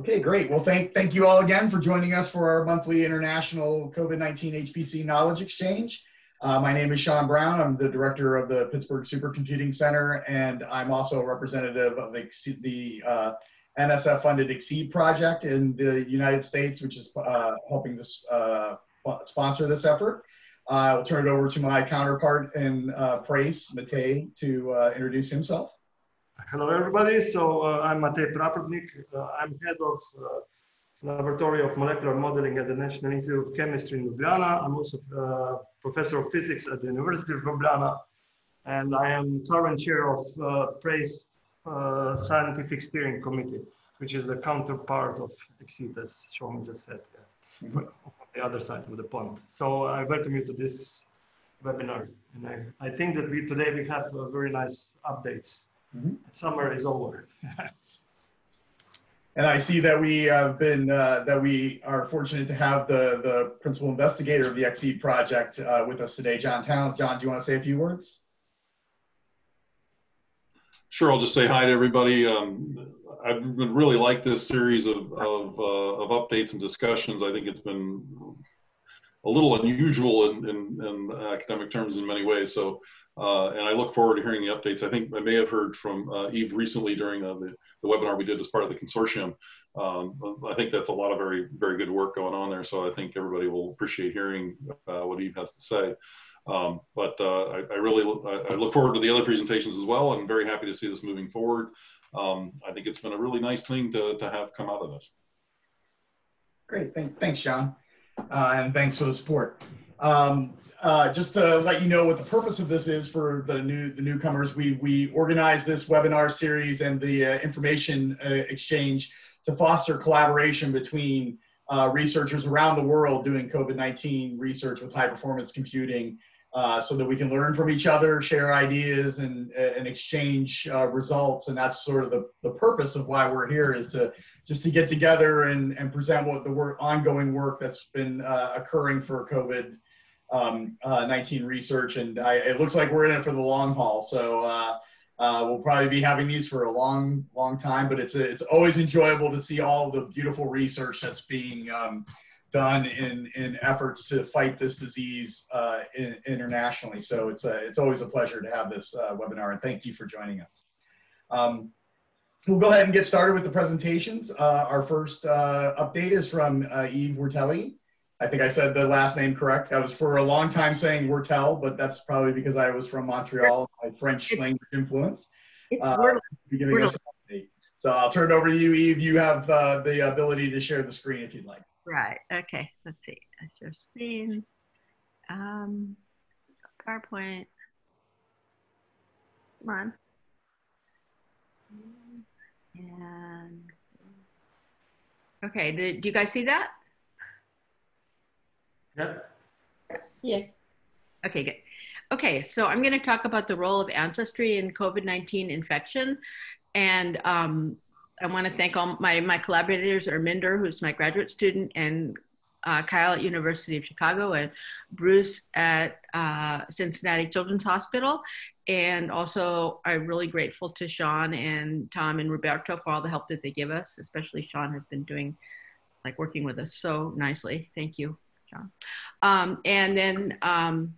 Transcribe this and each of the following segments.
Okay, great. Well, thank, thank you all again for joining us for our monthly international COVID-19 HPC Knowledge Exchange. Uh, my name is Shawn Brown. I'm the director of the Pittsburgh Supercomputing Center, and I'm also a representative of the uh, NSF-funded XSEDE project in the United States, which is uh, helping to uh, sponsor this effort. I'll turn it over to my counterpart in uh, PRACE, Matej, to uh, introduce himself. Hello, everybody. So uh, I'm Matej Praprotnik. Uh, I'm head of uh, Laboratory of Molecular Modeling at the National Institute of Chemistry in Ljubljana. I'm also uh, professor of physics at the University of Ljubljana, and I am current chair of uh, PRACE uh, Scientific Steering Committee, which is the counterpart of XSEDE, as Shawn just said, yeah. mm -hmm. the other side of the pond. So I welcome you to this webinar, and I, I think that we today we have very nice updates Mm -hmm. Summer is over. and I see that we have been uh, that we are fortunate to have the the principal investigator of the XSEDE project uh, with us today, John Towns. John, do you want to say a few words? Sure, I'll just say hi to everybody. Um, I would really like this series of of, uh, of updates and discussions. I think it's been a little unusual in, in, in academic terms in many ways. So uh, and I look forward to hearing the updates. I think I may have heard from uh, Eve recently during uh, the, the webinar we did as part of the consortium. Um, I think that's a lot of very, very good work going on there. So I think everybody will appreciate hearing uh, what Eve has to say. Um, but uh, I, I, really look, I, look forward to the other presentations as well. I'm very happy to see this moving forward. Um, I think it's been a really nice thing to, to have come out of this. Great, Thank, thanks, John. Uh, and thanks for the support. Um, uh, just to let you know what the purpose of this is for the new the newcomers, we we organize this webinar series and the uh, information uh, exchange to foster collaboration between uh, researchers around the world doing COVID-19 research with high performance computing, uh, so that we can learn from each other, share ideas, and and exchange results. And that's sort of the the purpose of why we're here is to just to get together and and present what the work ongoing work that's been occurring for COVID um, uh, 19 research, and I, it looks like we're in it for the long haul. So uh, uh, we'll probably be having these for a long, long time. But it's it's always enjoyable to see all the beautiful research that's being um, done in in efforts to fight this disease uh, in, internationally. So it's a, it's always a pleasure to have this uh, webinar, and thank you for joining us. Um, We'll go ahead and get started with the presentations. Uh, our first update is from Eve Wurtele. I think I said the last name correct. I was for a long time saying Wertel, but that's probably because I was from Montreal, my French it's, language influence. It's uh. So I'll turn it over to you, Eve. You have uh, the ability to share the screen if you'd like. Right. Okay. Let's see. I share screen. Um, PowerPoint. Come on. And okay. Did, do you guys see that? Yep. Yes. Okay, good. Okay, so I'm going to talk about the role of ancestry in COVID-19 infection. And um, I want to thank all my, my collaborators, Arminder, who's my graduate student, and uh, Kyle at University of Chicago, and Bruce at uh, Cincinnati Children's Hospital. And also, I'm really grateful to Shawn and Tom and Roberto for all the help that they give us, especially Shawn has been doing, like working with us so nicely. Thank you. John. Um, and then, um,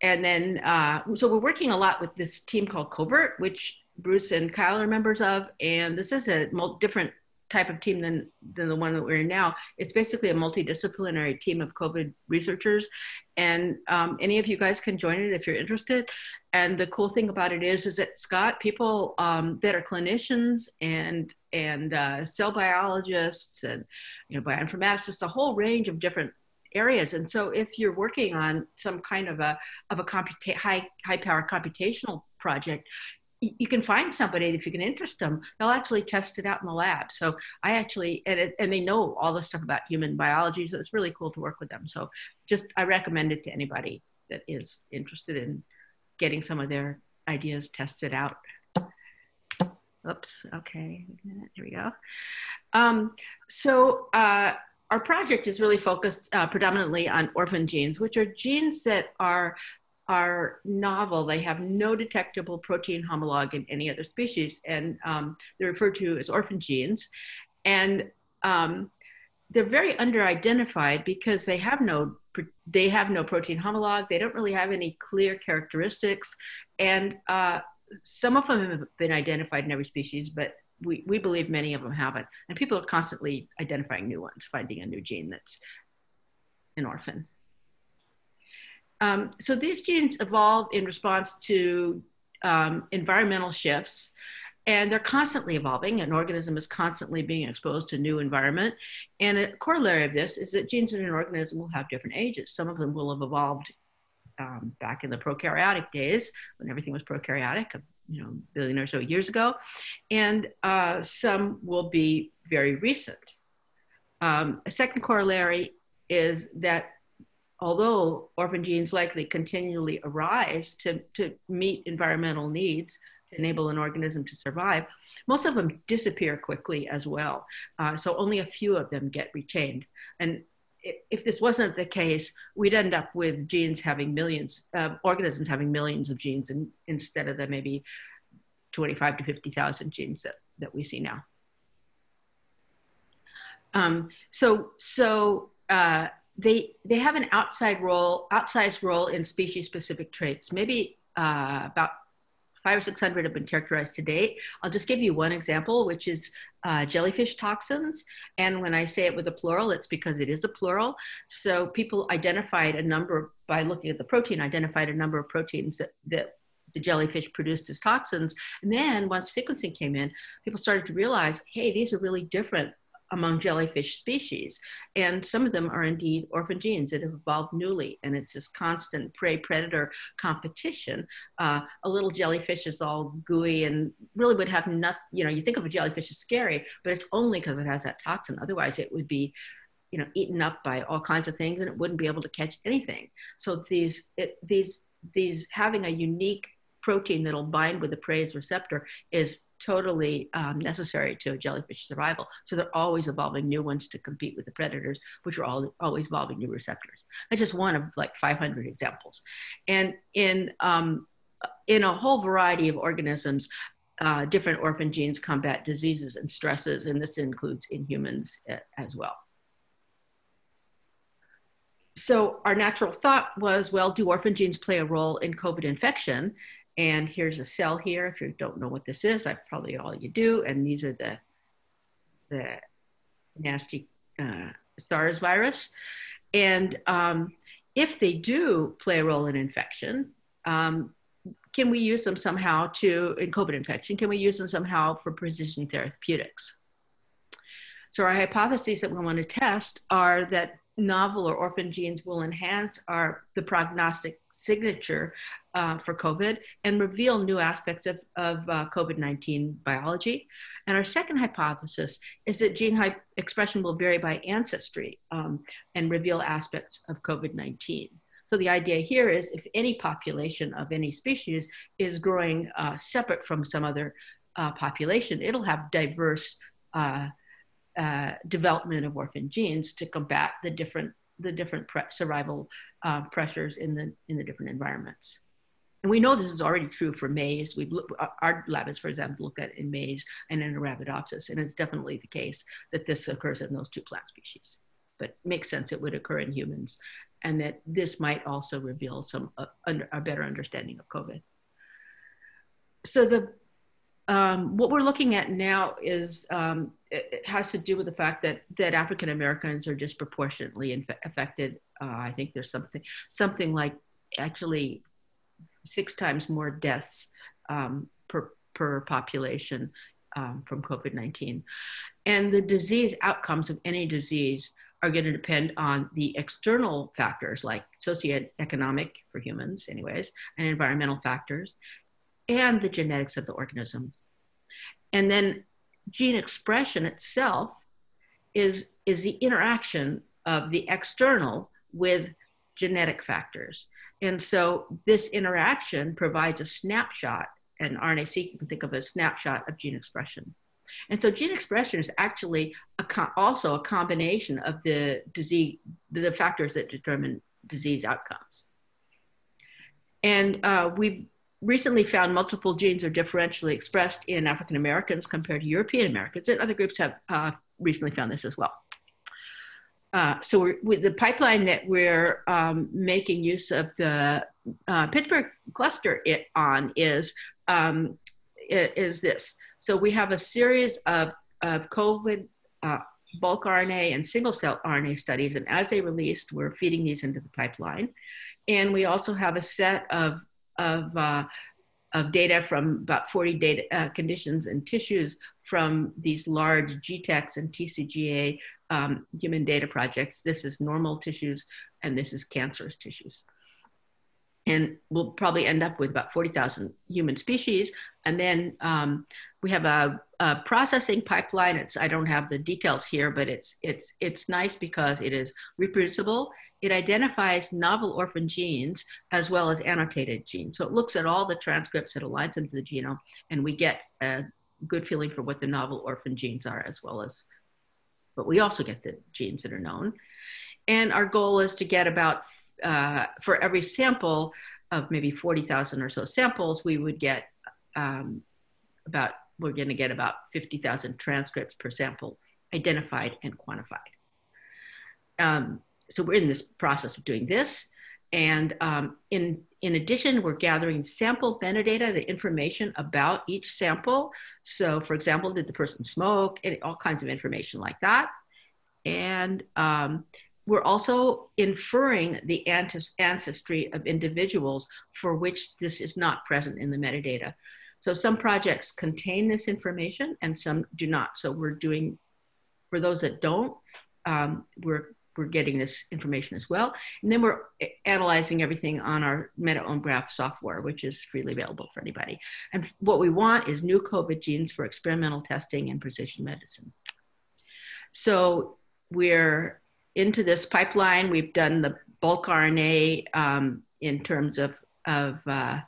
and then, uh, so we're working a lot with this team called Covert, which Bruce and Kyle are members of. And this is a different type of team than, than the one that we're in now. It's basically a multidisciplinary team of COVID researchers. And um, any of you guys can join it if you're interested. And the cool thing about it is, is that it's people um, that are clinicians and and uh, cell biologists and you know bioinformaticists, a whole range of different areas. And so if you're working on some kind of a of a computa- high high power computational project, you can find somebody if you can interest them they'll actually test it out in the lab. So i actually and, it, and they know all the stuff about human biology so it's really cool to work with them. So just i recommend it to anybody that is interested in getting some of their ideas tested out Oops, okay, here we go. Um, so uh, our project is really focused uh, predominantly on orphan genes, which are genes that are are novel. They have no detectable protein homologue in any other species, and um, they're referred to as orphan genes. And um, they're very under-identified because they have no they have no protein homologue. They don't really have any clear characteristics, and uh, some of them have been identified in every species, but we, we believe many of them haven't. And people are constantly identifying new ones, finding a new gene that's an orphan. Um, so these genes evolve in response to um, environmental shifts and they're constantly evolving. An organism is constantly being exposed to new environment. And a corollary of this is that genes in an organism will have different ages. Some of them will have evolved um, back in the prokaryotic days when everything was prokaryotic, you know, billion or so years ago, and uh, some will be very recent. Um, a second corollary is that although orphan genes likely continually arise to, to meet environmental needs to enable an organism to survive, most of them disappear quickly as well. Uh, so only a few of them get retained. And if this wasn't the case, we'd end up with genes having millions, uh, organisms having millions of genes in, instead of the maybe 25 to 50,000 genes that, that we see now. Um, so so uh, they, they have an outside role, outsized role in species specific traits. Maybe uh, about five or 600 have been characterized to date. I'll just give you one example, which is uh, jellyfish toxins. And when I say it with a plural, it's because it is a plural. So people identified a number, by looking at the protein, identified a number of proteins that, that the jellyfish produced as toxins. And then once sequencing came in, people started to realize, hey, these are really different among jellyfish species. And some of them are indeed orphan genes that have evolved newly. And it's this constant prey predator competition. Uh, a little jellyfish is all gooey and really would have nothing, you know, you think of a jellyfish as scary, but it's only because it has that toxin. Otherwise, it would be you know eaten up by all kinds of things and it wouldn't be able to catch anything so these it, these these having a unique protein that'll bind with the prey's receptor is totally um, necessary to jellyfish survival. So they're always evolving new ones to compete with the predators, which are all, always evolving new receptors. That's just one of like 500 examples. And in, um, in a whole variety of organisms, uh, different orphan genes combat diseases and stresses, and this includes in humans uh, as well. So our natural thought was, well, do orphan genes play a role in COVID infection? And here's a cell here. If you don't know what this is, I probably all you do. And these are the, the nasty uh, SARS virus. And um, if they do play a role in infection, um, can we use them somehow to, in COVID infection, can we use them somehow for precision therapeutics? So our hypotheses that we want to test are that novel or orphan genes will enhance our the prognostic signature uh, for COVID and reveal new aspects of, of uh, COVID 19 biology. And our second hypothesis is that gene expression will vary by ancestry um, and reveal aspects of COVID 19. So the idea here is if any population of any species is growing uh, separate from some other uh, population, it'll have diverse uh, uh, development of orphan genes to combat the different the different survival pressures in the in the different environments. And we know this is already true for maize. We've our lab has, for example, looked at in maize and in Arabidopsis, and it's definitely the case that this occurs in those two plant species. But it makes sense it would occur in humans, and that this might also reveal some uh, under, a better understanding of COVID. So the um, what we're looking at now is um, it, it, has to do with the fact that that African Americans are disproportionately affected. Uh, I think there's something something like actually six times more deaths um, per, per population um, from COVID 19. And the disease outcomes of any disease are going to depend on the external factors like socioeconomic for humans, anyways, and environmental factors, and the genetics of the organisms. And then gene expression itself is, is the interaction of the external with genetic factors. And so this interaction provides a snapshot, and RNA-seq you can think of a snapshot of gene expression. And so gene expression is actually a also a combination of the disease, the factors that determine disease outcomes. And uh, we've recently found multiple genes are differentially expressed in African Americans compared to European Americans, and other groups have uh, recently found this as well. Uh, so with the pipeline that we're um, making use of the uh, Pittsburgh cluster it on is um, is this. So we have a series of, of COVID uh, bulk RNA and single cell RNA studies, and as they released, we're feeding these into the pipeline. And we also have a set of of, uh, of data from about 40 data uh, conditions and tissues from these large GTEx and TCGA um, human data projects. This is normal tissues and this is cancerous tissues. And we'll probably end up with about 40,000 human species. And then um, we have a, a, processing pipeline. It's, I don't have the details here, but it's, it's, it's nice because it is reproducible it identifies novel orphan genes as well as annotated genes. So it looks at all the transcripts, it aligns them to the genome, and we get a good feeling for what the novel orphan genes are as well as, but we also get the genes that are known. And our goal is to get about, uh, for every sample of maybe 40,000 or so samples, we would get um, about, we're gonna get about 50,000 transcripts per sample identified and quantified. Um, so we're in this process of doing this. And um, in, in addition, we're gathering sample metadata, the information about each sample. So for example, did the person smoke? And all kinds of information like that. And um, we're also inferring the ancestry of individuals for which this is not present in the metadata. So some projects contain this information and some do not. So we're doing, for those that don't, um, we're we're getting this information as well. And then we're analyzing everything on our MetaOmGraph software, which is freely available for anybody. And what we want is new COVID genes for experimental testing and precision medicine. So we're into this pipeline. We've done the bulk RNA um, in terms of, of uh,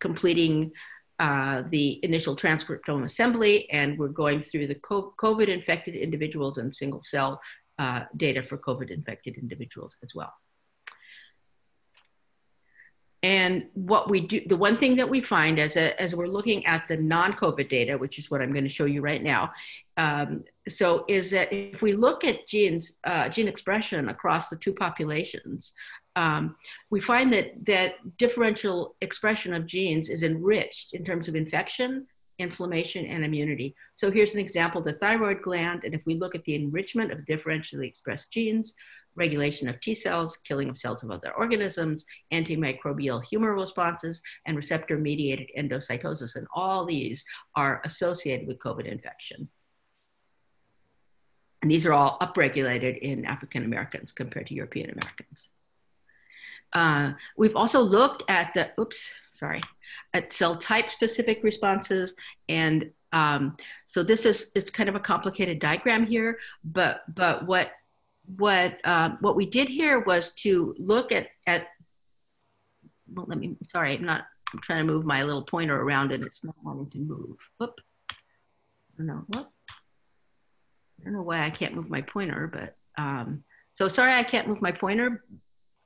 completing uh, the initial transcriptome assembly, and we're going through the COVID infected individuals and single cell uh, data for COVID infected individuals as well. And what we do, the one thing that we find as, a, as we're looking at the non COVID data, which is what I'm going to show you right now, um, so is that if we look at genes, uh, gene expression across the two populations, um, we find that, that differential expression of genes is enriched in terms of infection, inflammation, and immunity. So here's an example, the thyroid gland, and if we look at the enrichment of differentially expressed genes, regulation of T cells, killing of cells of other organisms, antimicrobial humoral responses, and receptor-mediated endocytosis, and all these are associated with COVID infection. And these are all upregulated in African Americans compared to European Americans. Uh, we've also looked at the, oops, sorry, cell type specific responses. And um, so this is, it's kind of a complicated diagram here, but, but what, what, uh, what we did here was to look at, at, well, let me, sorry, I'm not, I'm trying to move my little pointer around and it's not wanting to move. Whoop. I don't know, what? I don't know why I can't move my pointer, but, um, so sorry I can't move my pointer,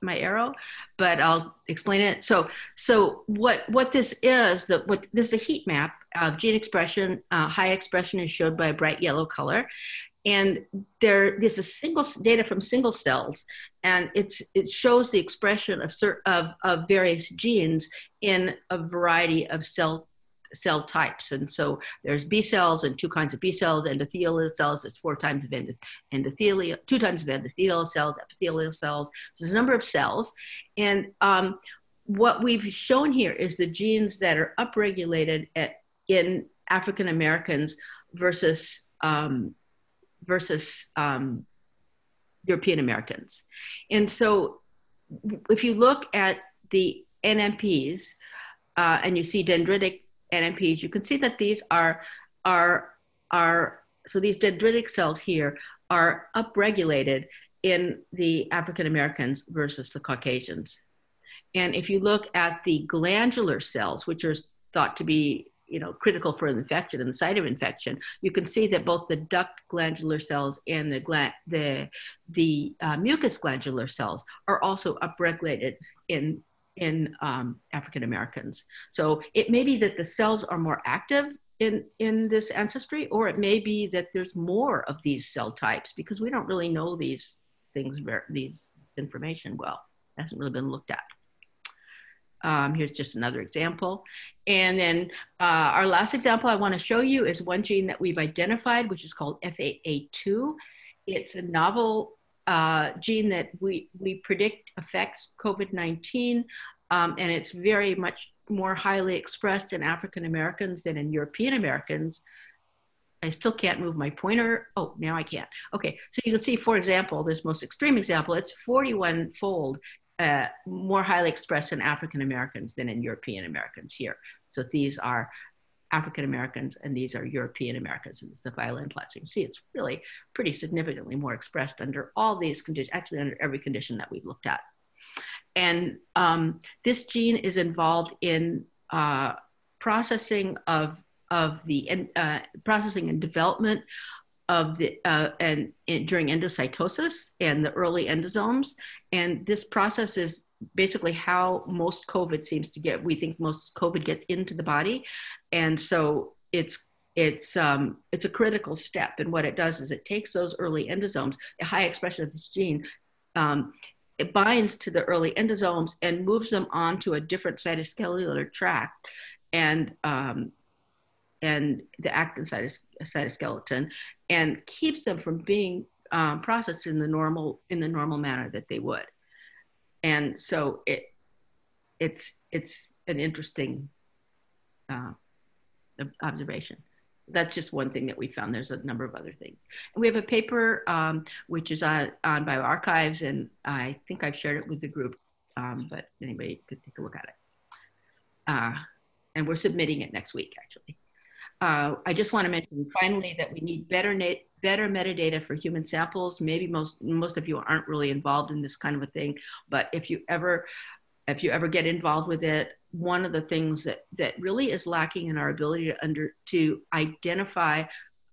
my arrow, but I'll explain it. So, so what what this is that what this is a heat map of gene expression. Uh, high expression is showed by a bright yellow color, and there there's a single data from single cells, and it's it shows the expression of of of various genes in a variety of cell cell types. And so there's B cells and two kinds of B cells, endothelial cells, there's four times of endothelial, two times of endothelial cells, epithelial cells. So there's a number of cells. And um, what we've shown here is the genes that are upregulated at, in African Americans versus, um, versus um, European Americans. And so if you look at the NMPs, uh, and you see dendritic NMPs, you can see that these are, are, are so these dendritic cells here are upregulated in the African Americans versus the Caucasians. And if you look at the glandular cells, which are thought to be you know, critical for infection and the site of infection, you can see that both the duct glandular cells and the, gland, the, the uh, mucus glandular cells are also upregulated in in um, African Americans. So it may be that the cells are more active in, in this ancestry, or it may be that there's more of these cell types because we don't really know these things, these information well. It hasn't really been looked at. Um, here's just another example. And then uh, our last example I want to show you is one gene that we've identified, which is called FAA2. It's a novel uh, gene that we, we predict affects COVID-19, um, and it's very much more highly expressed in African Americans than in European Americans. I still can't move my pointer. Oh, now I can. Okay, so you can see, for example, this most extreme example, it's 41 fold uh, more highly expressed in African Americans than in European Americans here. So these are African Americans and these are European Americans. And it's the violin plots. You can see it's really pretty significantly more expressed under all these conditions, actually under every condition that we've looked at. And um, this gene is involved in uh, processing of, of the uh, processing and development of the uh, and, and, during endocytosis and the early endosomes and this process is basically how most covid seems to get we think most covid gets into the body. And so it's it's um, it's a critical step. And what it does is it takes those early endosomes a high expression of this gene um, it binds to the early endosomes and moves them onto a different cytoskeletal tract. And um, and the actin cytoskeleton and keeps them from being um, processed in the normal in the normal manner that they would. And so it it's it's an interesting uh, observation. That's just one thing that we found. There's a number of other things. And we have a paper um, which is on, on bioRxives, and I think I've shared it with the group, um, but anybody could take a look at it. Uh, and we're submitting it next week, actually. Uh, I just want to mention finally that we need better, better metadata for human samples. Maybe most, most of you aren't really involved in this kind of a thing, but if you ever, if you ever get involved with it, one of the things that, that really is lacking in our ability to under, to identify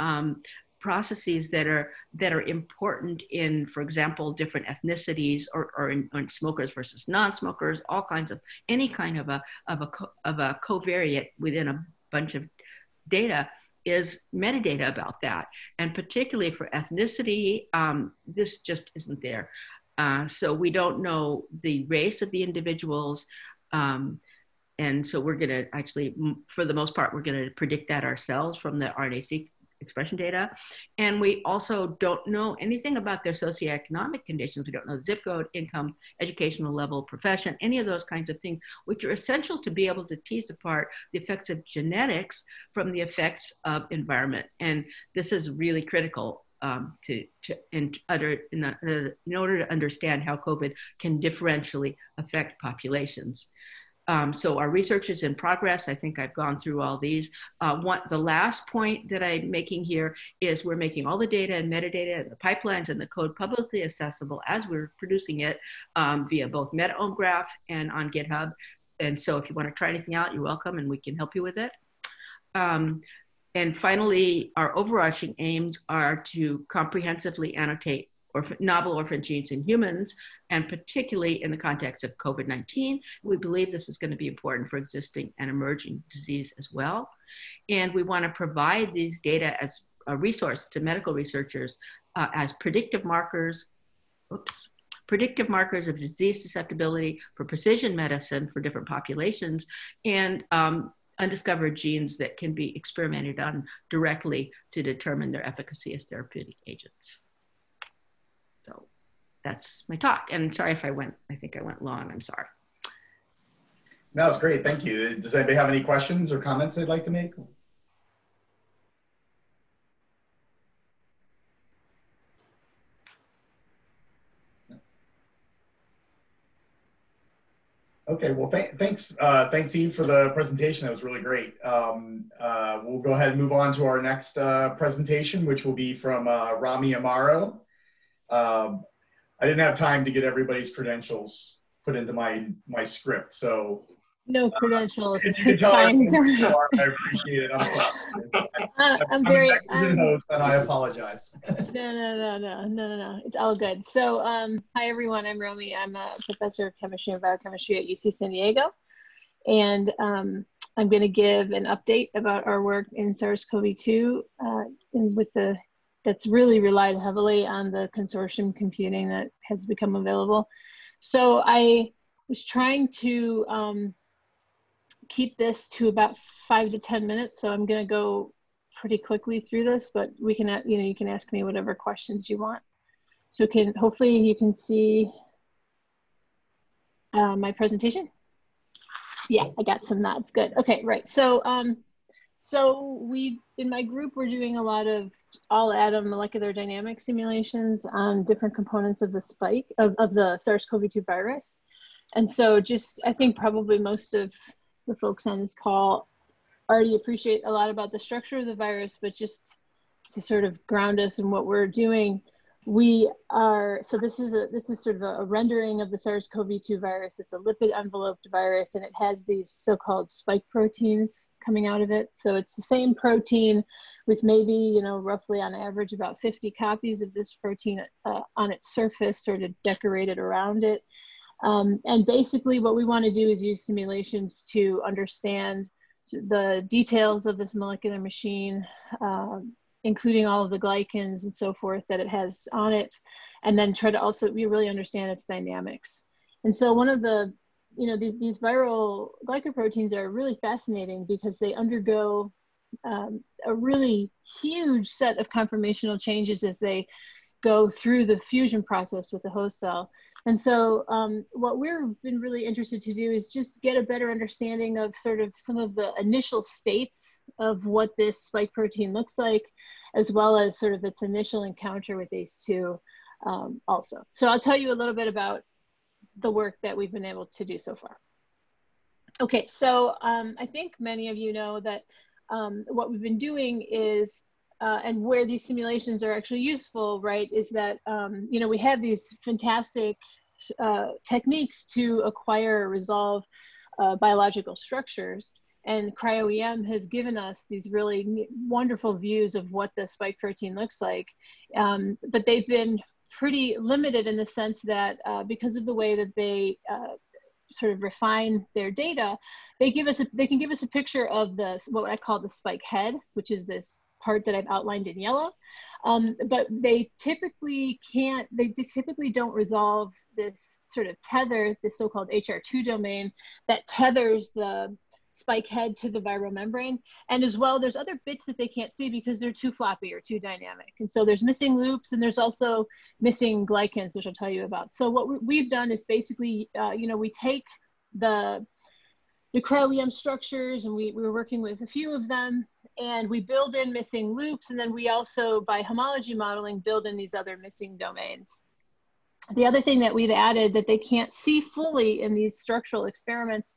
um, processes that are that are important in, for example, different ethnicities or, or in, in smokers versus non-smokers, all kinds of any kind of a of a of a covariate within a bunch of data is metadata about that. And particularly for ethnicity, um, this just isn't there. Uh, so we don't know the race of the individuals. Um, and so we're going to actually, for the most part, we're going to predict that ourselves from the RNA-seq expression data. And we also don't know anything about their socioeconomic conditions. We don't know zip code, income, educational level, profession, any of those kinds of things, which are essential to be able to tease apart the effects of genetics from the effects of environment. And this is really critical um, to, to in, other, in, in order to understand how COVID can differentially affect populations. Um, so our research is in progress. I think I've gone through all these. Uh, what, the last point that I'm making here is we're making all the data and metadata and the pipelines and the code publicly accessible as we're producing it um, via both MetaOmGraph and on GitHub. And so if you want to try anything out, you're welcome and we can help you with it. Um, and finally, our overarching aims are to comprehensively annotate orphan, novel orphan genes in humans, and particularly in the context of COVID-19. We believe this is going to be important for existing and emerging disease as well. And we want to provide these data as a resource to medical researchers uh, as predictive markers, oops, predictive markers of disease susceptibility for precision medicine for different populations, and um, undiscovered genes that can be experimented on directly to determine their efficacy as therapeutic agents that's my talk. And sorry if I went, I think I went long. I'm sorry. That was great. Thank you. Does anybody have any questions or comments they'd like to make? Okay, well, th thanks, uh, thanks Eve for the presentation. That was really great. Um, uh, we'll go ahead and move on to our next uh, presentation, which will be from uh, Rommie Amaro. Um, I didn't have time to get everybody's credentials put into my my script. So no credentials. Uh, you can tell I appreciate it. I'm sorry. uh, I'm very. I'm host, and I apologize. no, no, no, no, no, no, no. It's all good. So, um, hi everyone. I'm Rommie. I'm a professor of chemistry and biochemistry at UC San Diego, and um, I'm going to give an update about our work in SARS-CoV-2, uh, with the that's really relied heavily on the consortium computing that has become available. So I was trying to um, keep this to about five to 10 minutes. So I'm gonna go pretty quickly through this, but we can, you know, you can ask me whatever questions you want. So can, hopefully you can see uh, my presentation. Yeah, I got some nods, good. Okay, right, so, um, so we, in my group, we're doing a lot of all atom molecular dynamic simulations on different components of the spike, of, of the SARS-CoV-2 virus. And so just, I think probably most of the folks on this call already appreciate a lot about the structure of the virus, but just to sort of ground us in what we're doing, we are, so this is a, this is sort of a, a rendering of the SARS-CoV-2 virus. It's a lipid enveloped virus and it has these so-called spike proteins coming out of it. So it's the same protein with maybe, you know, roughly on average about 50 copies of this protein uh, on its surface sort of decorated around it. Um, and basically what we want to do is use simulations to understand the details of this molecular machine, uh, including all of the glycans and so forth that it has on it, and then try to also we really understand its dynamics. And so one of the, you know, these, these viral glycoproteins are really fascinating because they undergo um, a really huge set of conformational changes as they go through the fusion process with the host cell. And so um, what we've been really interested to do is just get a better understanding of sort of some of the initial states of what this spike protein looks like, as well as sort of its initial encounter with ACE2 um, also. So I'll tell you a little bit about the work that we've been able to do so far. Okay, so um, I think many of you know that um, what we've been doing is uh, and where these simulations are actually useful, right, is that, um, you know, we have these fantastic uh, techniques to acquire or resolve uh, biological structures. And cryo-EM has given us these really wonderful views of what the spike protein looks like. Um, but they've been pretty limited in the sense that uh, because of the way that they uh, sort of refine their data, they give us a, they can give us a picture of the what I call the spike head, which is this part that I've outlined in yellow. Um, but they typically can't, they typically don't resolve this sort of tether, this so-called HR2 domain that tethers the spike head to the viral membrane. And as well, there's other bits that they can't see because they're too floppy or too dynamic. And so there's missing loops and there's also missing glycans, which I'll tell you about. So what we've done is basically, uh, you know, we take the the cryo-EM structures and we, we were working with a few of them and we build in missing loops and then we also by homology modeling build in these other missing domains the other thing that we've added that they can't see fully in these structural experiments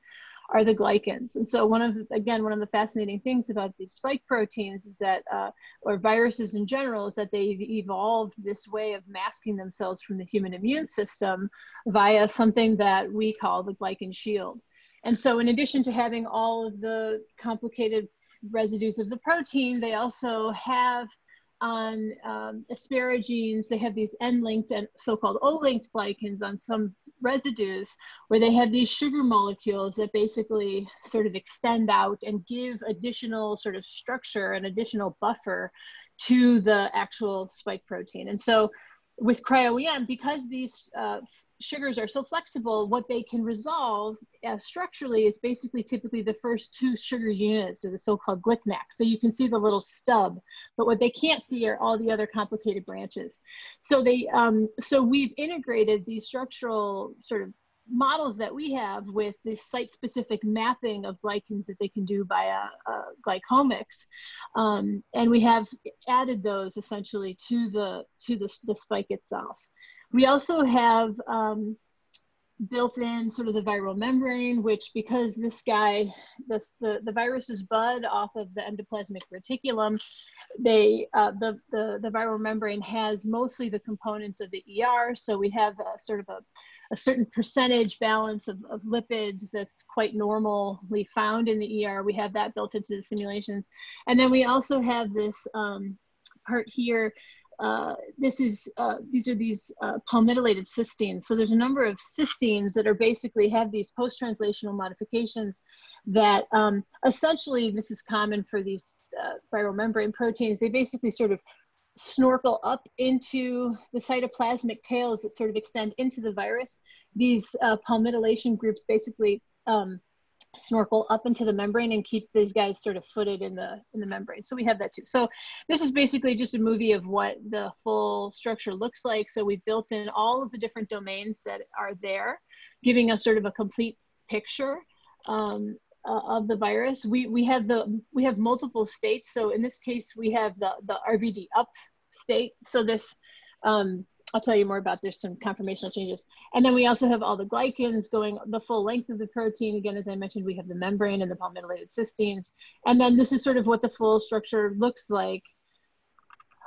are the glycans. And so one of, again, one of the fascinating things about these spike proteins is that, uh, or viruses in general, is that they've evolved this way of masking themselves from the human immune system via something that we call the glycan shield. And so in addition to having all of the complicated residues of the protein. They also have on um, asparagines, they have these N-linked and so-called O-linked glycans on some residues where they have these sugar molecules that basically sort of extend out and give additional sort of structure and additional buffer to the actual spike protein. And so with cryo-EM, because these uh, sugars are so flexible, what they can resolve uh, structurally is basically typically the first two sugar units, or the so-called GlcNAc. So you can see the little stub, but what they can't see are all the other complicated branches. So they, um, so we've integrated these structural sort of models that we have with this site-specific mapping of glycans that they can do via uh, glycomics, um, and we have added those essentially to the to the, the spike itself. We also have um, built in sort of the viral membrane, which because this guy, this, the, the viruses bud off of the endoplasmic reticulum, they, uh, the, the, the viral membrane has mostly the components of the ER. So we have a, sort of a, a certain percentage balance of, of lipids that's quite normally found in the ER. We have that built into the simulations. And then we also have this um, part here uh, this is uh, these are these uh, palmitoylated cysteines. So there's a number of cysteines that are basically have these post-translational modifications that um, essentially this is common for these uh, viral membrane proteins. They basically sort of snorkel up into the cytoplasmic tails that sort of extend into the virus. These uh, groups basically um, snorkel up into the membrane and keep these guys sort of footed in the in the membrane. So we have that too. So this is basically just a movie of what the full structure looks like. So we built in all of the different domains that are there giving us sort of a complete picture. Um, uh, of the virus we we have the we have multiple states so in this case we have the the rbd up state so this um, I'll tell you more about there's some conformational changes. And then we also have all the glycans going the full length of the protein. Again, as I mentioned, we have the membrane and the palmitoylated cysteines. And then this is sort of what the full structure looks like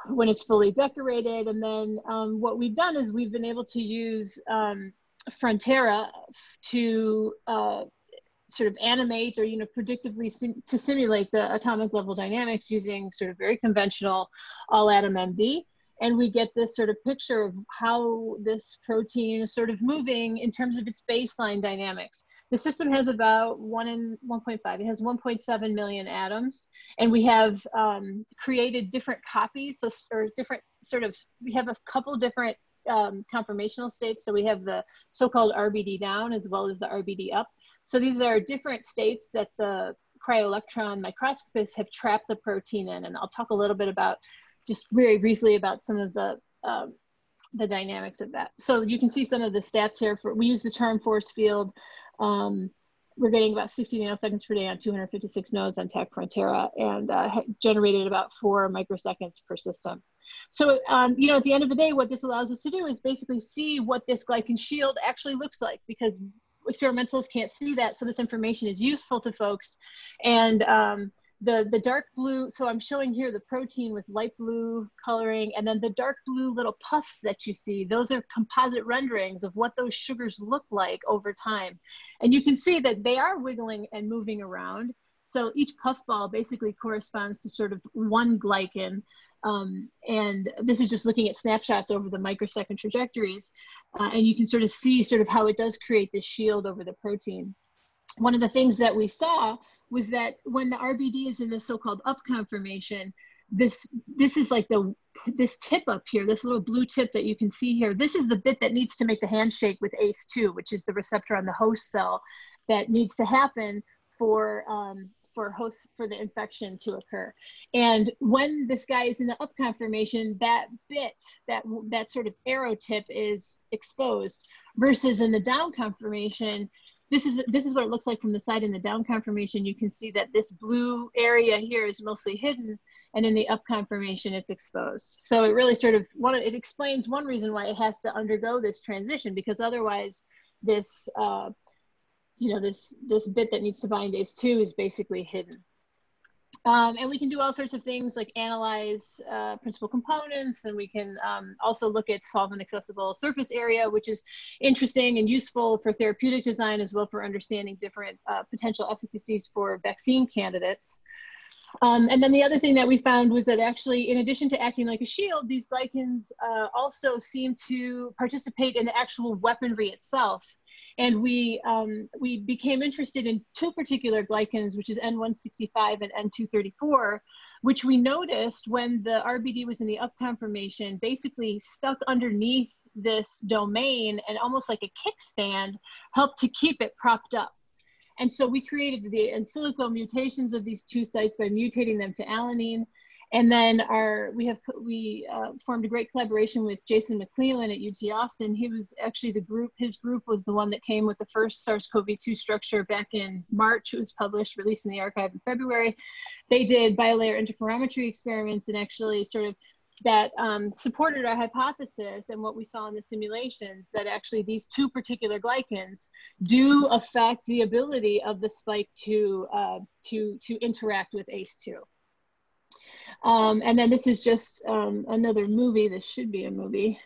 when it's fully decorated. And then um, what we've done is we've been able to use um, Frontera to uh, sort of animate or you know predictively sim to simulate the atomic level dynamics using sort of very conventional all atom MD and we get this sort of picture of how this protein is sort of moving in terms of its baseline dynamics. The system has about one in 1.5, it has 1.7 million atoms, and we have um, created different copies, so, or different sort of, we have a couple different um, conformational states. So we have the so-called RBD down as well as the RBD up. So these are different states that the cryo-electron microscopists have trapped the protein in, and I'll talk a little bit about just very briefly about some of the um, the dynamics of that. So you can see some of the stats here. For we use the term force field. Um, we're getting about 60 nanoseconds per day on 256 nodes on TACC Frontera and uh, generated about four microseconds per system. So, um, you know, at the end of the day, what this allows us to do is basically see what this glycan shield actually looks like because experimentalists can't see that. So this information is useful to folks. And um, the, the dark blue, so I'm showing here the protein with light blue coloring, and then the dark blue little puffs that you see, those are composite renderings of what those sugars look like over time. And you can see that they are wiggling and moving around. So each puffball basically corresponds to sort of one glycan. Um, and this is just looking at snapshots over the microsecond trajectories. Uh, and you can sort of see sort of how it does create this shield over the protein. One of the things that we saw was that when the RBD is in the so-called up conformation, this this is like the this tip up here, this little blue tip that you can see here. This is the bit that needs to make the handshake with ACE2, which is the receptor on the host cell that needs to happen for um, for host for the infection to occur. And when this guy is in the up conformation, that bit, that that sort of arrow tip is exposed, versus in the down conformation, this is this is what it looks like from the side in the down conformation. You can see that this blue area here is mostly hidden, and in the up conformation, it's exposed. So it really sort of one it explains one reason why it has to undergo this transition because otherwise, this uh, you know this this bit that needs to bind ACE2 is basically hidden. Um, and we can do all sorts of things like analyze uh, principal components, and we can um, also look at solvent accessible surface area, which is interesting and useful for therapeutic design as well for understanding different uh, potential efficacies for vaccine candidates. Um, and then the other thing that we found was that actually, in addition to acting like a shield, these glycans uh, also seem to participate in the actual weaponry itself. And we, um, we became interested in two particular glycans, which is N165 and N234, which we noticed when the RBD was in the up conformation, basically stuck underneath this domain and almost like a kickstand helped to keep it propped up. And so we created the in silico mutations of these two sites by mutating them to alanine. And then our we have we uh, formed a great collaboration with Jason McLellan at UT Austin. He was actually the group. His group was the one that came with the first SARS-CoV-2 structure back in March. It was published, released in the archive in February. They did biolayer interferometry experiments and actually sort of that um, supported our hypothesis and what we saw in the simulations that actually these two particular glycans do affect the ability of the spike to uh, to to interact with ACE2. Um, and then this is just um, another movie. This should be a movie.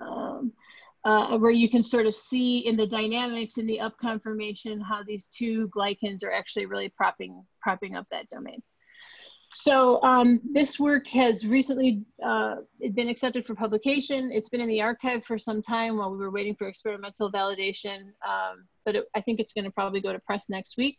Um, uh, where you can sort of see in the dynamics in the up conformation how these two glycans are actually really propping, propping up that domain. So um, this work has recently uh, been accepted for publication. It's been in the archive for some time while we were waiting for experimental validation, um, but it, I think it's gonna probably go to press next week.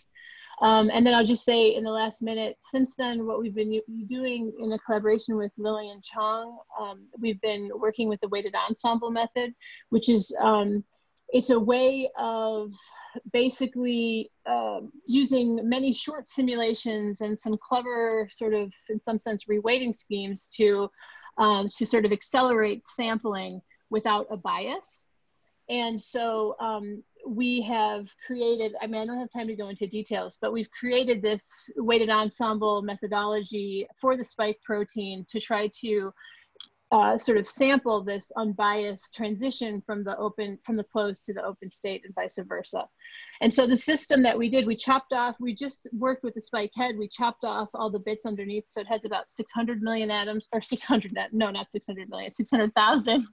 Um, and then I'll just say in the last minute, since then, what we've been doing in a collaboration with Lillian Chong, um, we've been working with the weighted ensemble method, which is, um, it's a way of basically uh, using many short simulations and some clever sort of, in some sense, reweighting schemes to, um, to sort of accelerate sampling without a bias. And so um, we have created, I mean, I don't have time to go into details, but we've created this weighted ensemble methodology for the spike protein to try to uh, sort of sample this unbiased transition from the open, from the closed to the open state and vice versa. And so the system that we did, we chopped off, we just worked with the spike head, we chopped off all the bits underneath. So it has about 600 million atoms, or 600, no, not 600 million, 600,000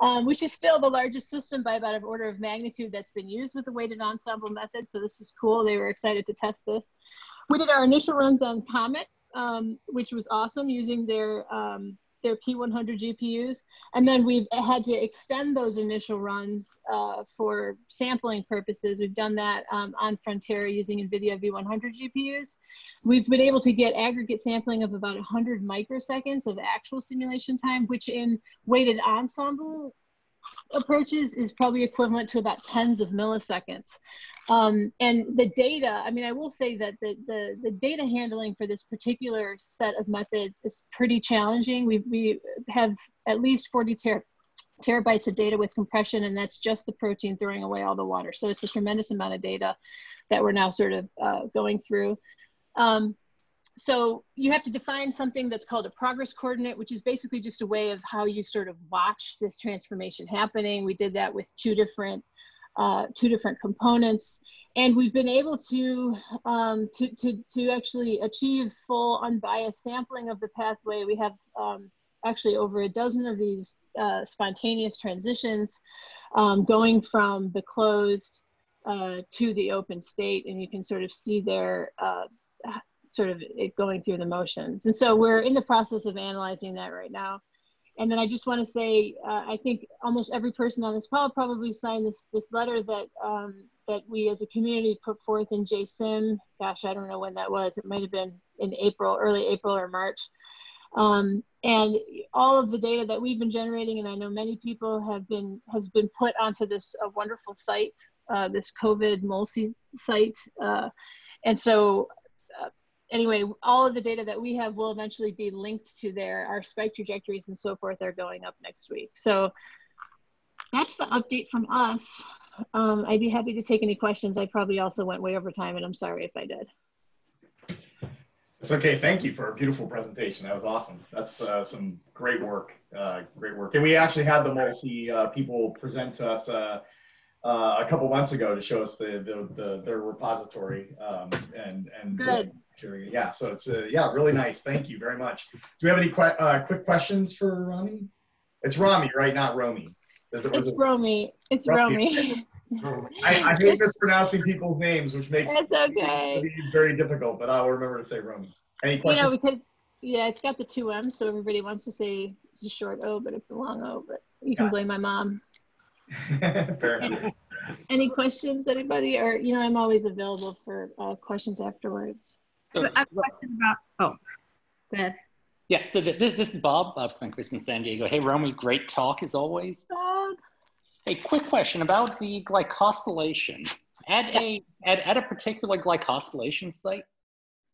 um, which is still the largest system by about an order of magnitude that's been used with the weighted ensemble method. So this was cool. They were excited to test this. We did our initial runs on Comet, um, which was awesome using their um, their P100 GPUs. And then we've had to extend those initial runs uh, for sampling purposes. We've done that um, on Frontera using NVIDIA V100 GPUs. We've been able to get aggregate sampling of about 100 microseconds of actual simulation time, which in weighted ensemble approaches is probably equivalent to about tens of milliseconds. Um, and the data, I mean, I will say that the, the, the, data handling for this particular set of methods is pretty challenging. We, we have at least 40 ter terabytes of data with compression, and that's just the protein throwing away all the water. So it's a tremendous amount of data that we're now sort of uh, going through. Um, so you have to define something that's called a progress coordinate, which is basically just a way of how you sort of watch this transformation happening. We did that with two different uh, two different components, and we've been able to, um, to, to, to actually achieve full unbiased sampling of the pathway. We have um, actually over a dozen of these uh, spontaneous transitions um, going from the closed uh, to the open state, and you can sort of see there uh, sort of going through the motions. And so we're in the process of analyzing that right now. And then I just want to say, uh, I think almost every person on this call probably signed this this letter that um, that we as a community put forth in JSIM. Gosh, I don't know when that was. It might have been in April, early April or March. Um, and all of the data that we've been generating, and I know many people have been has been put onto this uh, wonderful site, uh, this COVID MOLSI site. Uh, and so anyway, all of the data that we have will eventually be linked to there. our spike trajectories and so forth are going up next week. So that's the update from us. Um, I'd be happy to take any questions. I probably also went way over time and I'm sorry if I did. It's okay. Thank you for a beautiful presentation. That was awesome. That's uh, some great work. Uh, great work. And we actually had the MOLSI uh, people present to us uh, uh, a couple months ago to show us the, the, the their repository um, and and good. Yeah, so it's uh, yeah, really nice. Thank you very much. Do we have any que uh, quick questions for Rami? It's Rami, right? Not Romy. It, it's it? Romy. It's Romy. I, I hate mispronouncing people's names, which makes it's okay. it very difficult, but I'll remember to say Romy. Any questions? You know, because yeah, it's got the two M's, so everybody wants to say it's a short O, but it's a long O. But you can blame my mom. Fair enough. Any questions, anybody? Or you know, I'm always available for uh, questions afterwards. So, I have a question about, oh, go ahead. Yeah, so th this is Bob, Bob Stenquist in San Diego. Hey, Romy, great talk as always. Bob. Hey, quick question about the glycosylation. At a, at, at a particular glycosylation site,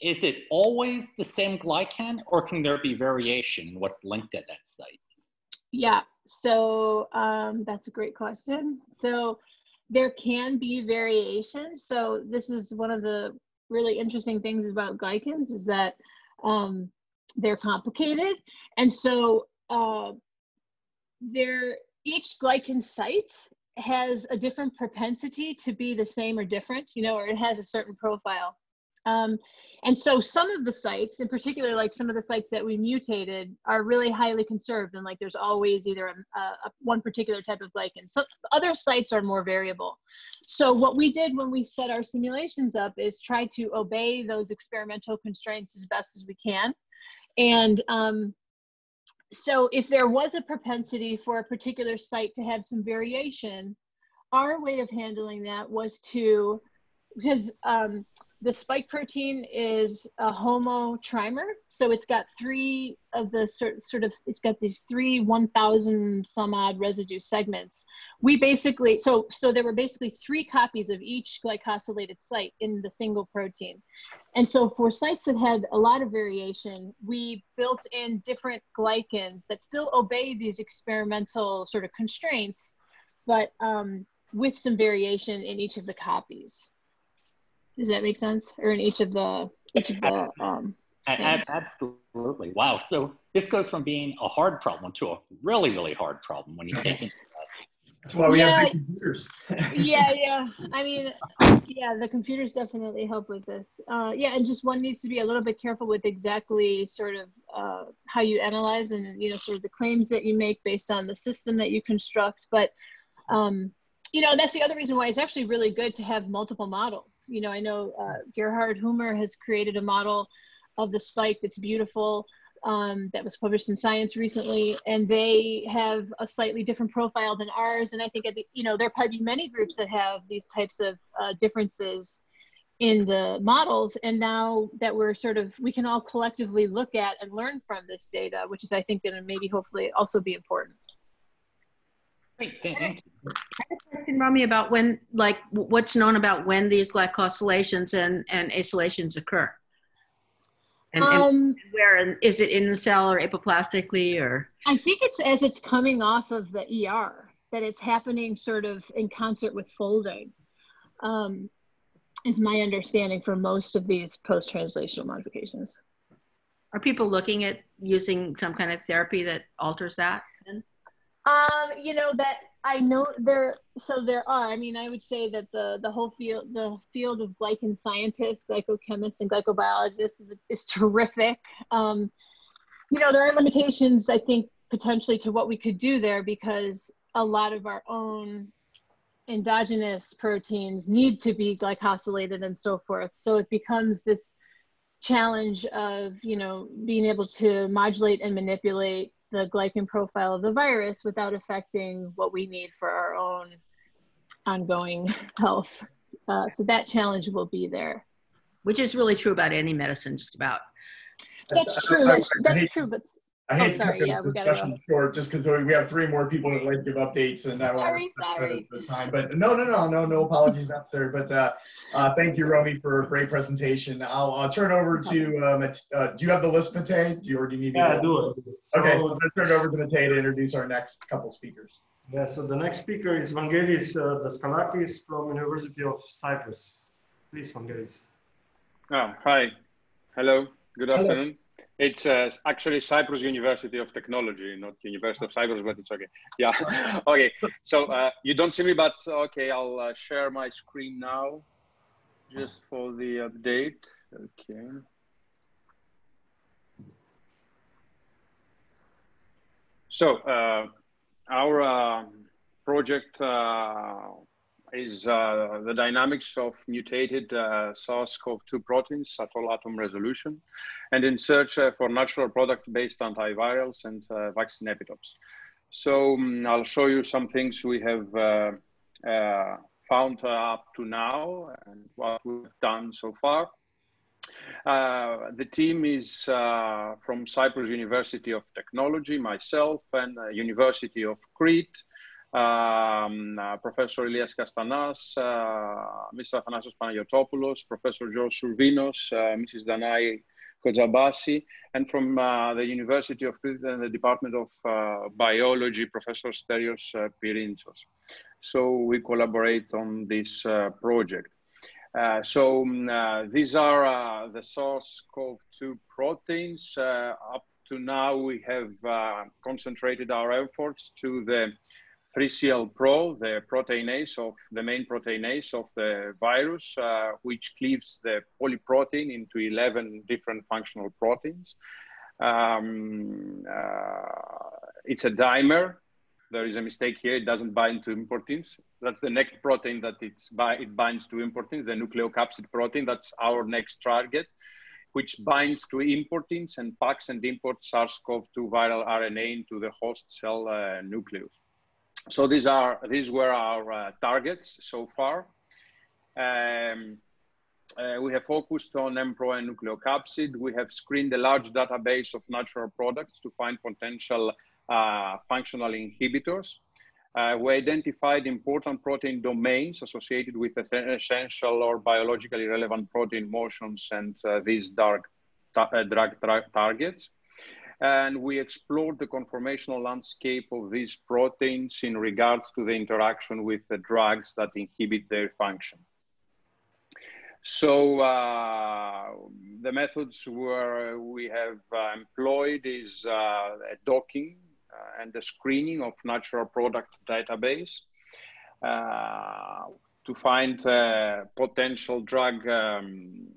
is it always the same glycan or can there be variation in what's linked at that site? Yeah, so um, that's a great question. So there can be variations. So this is one of the really interesting things about glycans is that um, they're complicated. And so uh, they're, each glycan site has a different propensity to be the same or different, you know, or it has a certain profile. Um, and so some of the sites, in particular, like some of the sites that we mutated, are really highly conserved, and like there's always either a, a, one particular type of glycan. So other sites are more variable. So what we did when we set our simulations up is try to obey those experimental constraints as best as we can. And um, so if there was a propensity for a particular site to have some variation, our way of handling that was to because um, the spike protein is a homo trimer. So it's got three of the sort, sort of, it's got these three 1000 some odd residue segments. We basically, so, so there were basically three copies of each glycosylated site in the single protein. And so for sites that had a lot of variation, we built in different glycans that still obey these experimental sort of constraints, but um, with some variation in each of the copies. Does that make sense? Or in each of the each of the um absolutely. Wow. So this goes from being a hard problem to a really, really hard problem when you take into That's why we yeah, have computers. yeah, yeah. I mean, yeah, the computers definitely help with this. Uh, yeah, and just one needs to be a little bit careful with exactly sort of uh, how you analyze and you know sort of the claims that you make based on the system that you construct. But um, you know, that's the other reason why it's actually really good to have multiple models. You know, I know uh, Gerhard Humer has created a model of the spike that's beautiful um, that was published in Science recently, and they have a slightly different profile than ours. And I think, you know, there probably many groups that have these types of uh, differences in the models. And now that we're sort of, we can all collectively look at and learn from this data, which is, I think, going to maybe hopefully also be important. Great, thank you. I have a question, Rami, about when, like, what's known about when these glycosylations and, and acylations occur? And, um, and where, and is it in the cell or apoplastically or? I think it's as it's coming off of the ER, that it's happening sort of in concert with folding, um, is my understanding for most of these post-translational modifications. Are people looking at using some kind of therapy that alters that? Um, you know that I know there. So there are. I mean, I would say that the the whole field, the field of glycan scientists, glycochemists, and glycobiologists is is terrific. Um, you know, there are limitations. I think potentially to what we could do there because a lot of our own endogenous proteins need to be glycosylated and so forth. So it becomes this challenge of you know being able to modulate and manipulate the glycan profile of the virus without affecting what we need for our own ongoing health. Uh, so that challenge will be there. Which is really true about any medicine, just about. That's true. That's, that's true, but I hate oh, sorry, yeah, we gotta go. short just because we have three more people that like to give updates and I want to the time. But no, no, no, no, no apologies necessary. But uh, uh, thank you, Romy, for a great presentation. I'll, I'll turn over to, um, uh, do you have the list, Matej? Do you, or do you need yeah, to? Yeah, do it. So, okay, so let's turn over to Matej to introduce our next couple speakers. Yeah, so the next speaker is Vangelis uh, Daskalakis from University of Cyprus. Please, Vangelis. Oh, hi. Hello. Good afternoon. Hello. It's uh, actually Cyprus University of Technology, not University of Cyprus, but it's okay. Yeah. okay. So uh, you don't see me, but okay, I'll uh, share my screen now just for the update. Okay. So uh, our uh, project uh, is uh, the dynamics of mutated uh, SARS-CoV-2 proteins at all atom resolution, and in search uh, for natural product-based antivirals and uh, vaccine epitopes. So um, I'll show you some things we have uh, uh, found up to now and what we've done so far. the team is from Cyprus University of Technology, myself, and University of Crete, uh, Professor Elias Kastanas, uh, Mr. Athanasios Panayotopoulos, Professor George Survinos, uh, Mrs. Danai Kojabasi, and from uh, the University of Crete and the Department of uh, Biology, Professor Sterios uh, Pyrintsos. So we collaborate on this project. so um, these are the SARS-CoV-2 proteins. up to now, we have concentrated our efforts to the 3CL Pro, the proteinase of the main proteinase of the virus, uh, which cleaves the polyprotein into 11 different functional proteins. Um, uh, it's a dimer. There is a mistake here. It doesn't bind to importins. That's the next protein that it's by, it binds to importins, the nucleocapsid protein. That's our next target, which binds to importins and packs and imports SARS-CoV-2 viral RNA into the host cell uh, nucleus. So these are these were our uh, targets so far. Um, uh, we have focused on MPRO and nucleocapsid. We have screened a large database of natural products to find potential uh, functional inhibitors. Uh, we identified important protein domains associated with essential or biologically relevant protein motions and uh, these dark ta uh, drug targets and we explored the conformational landscape of these proteins in regards to the interaction with the drugs that inhibit their function. So uh, the methods where we have uh, employed is uh, docking uh, and the screening of natural product database uh, to find uh, potential drug um,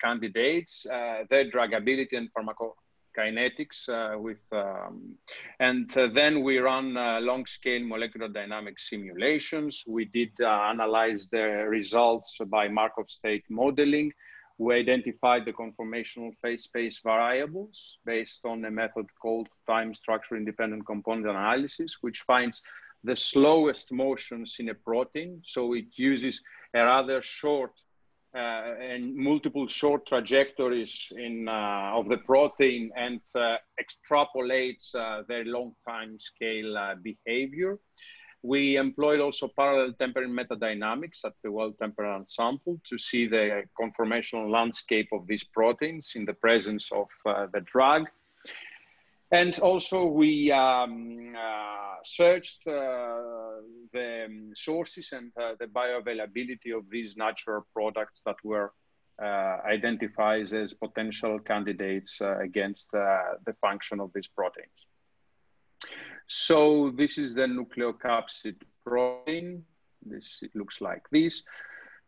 candidates, their drug ability and pharmaco kinetics uh, with, um, and uh, then we run uh, long scale molecular dynamic simulations. We did analyze the results by Markov state modeling. We identified the conformational phase space variables based on a method called time structure independent component analysis, which finds the slowest motions in a protein. So it uses a rather short uh, and multiple short trajectories in, uh, of the protein and uh, extrapolates their long time scale behavior. We employed also parallel tempering metadynamics at the well-tempered sample to see the conformational landscape of these proteins in the presence of uh, the drug. And also we um, uh, searched uh, the um, sources and uh, the bioavailability of these natural products that were uh, identified as potential candidates uh, against uh, the function of these proteins. So this is the nucleocapsid protein. This it looks like this.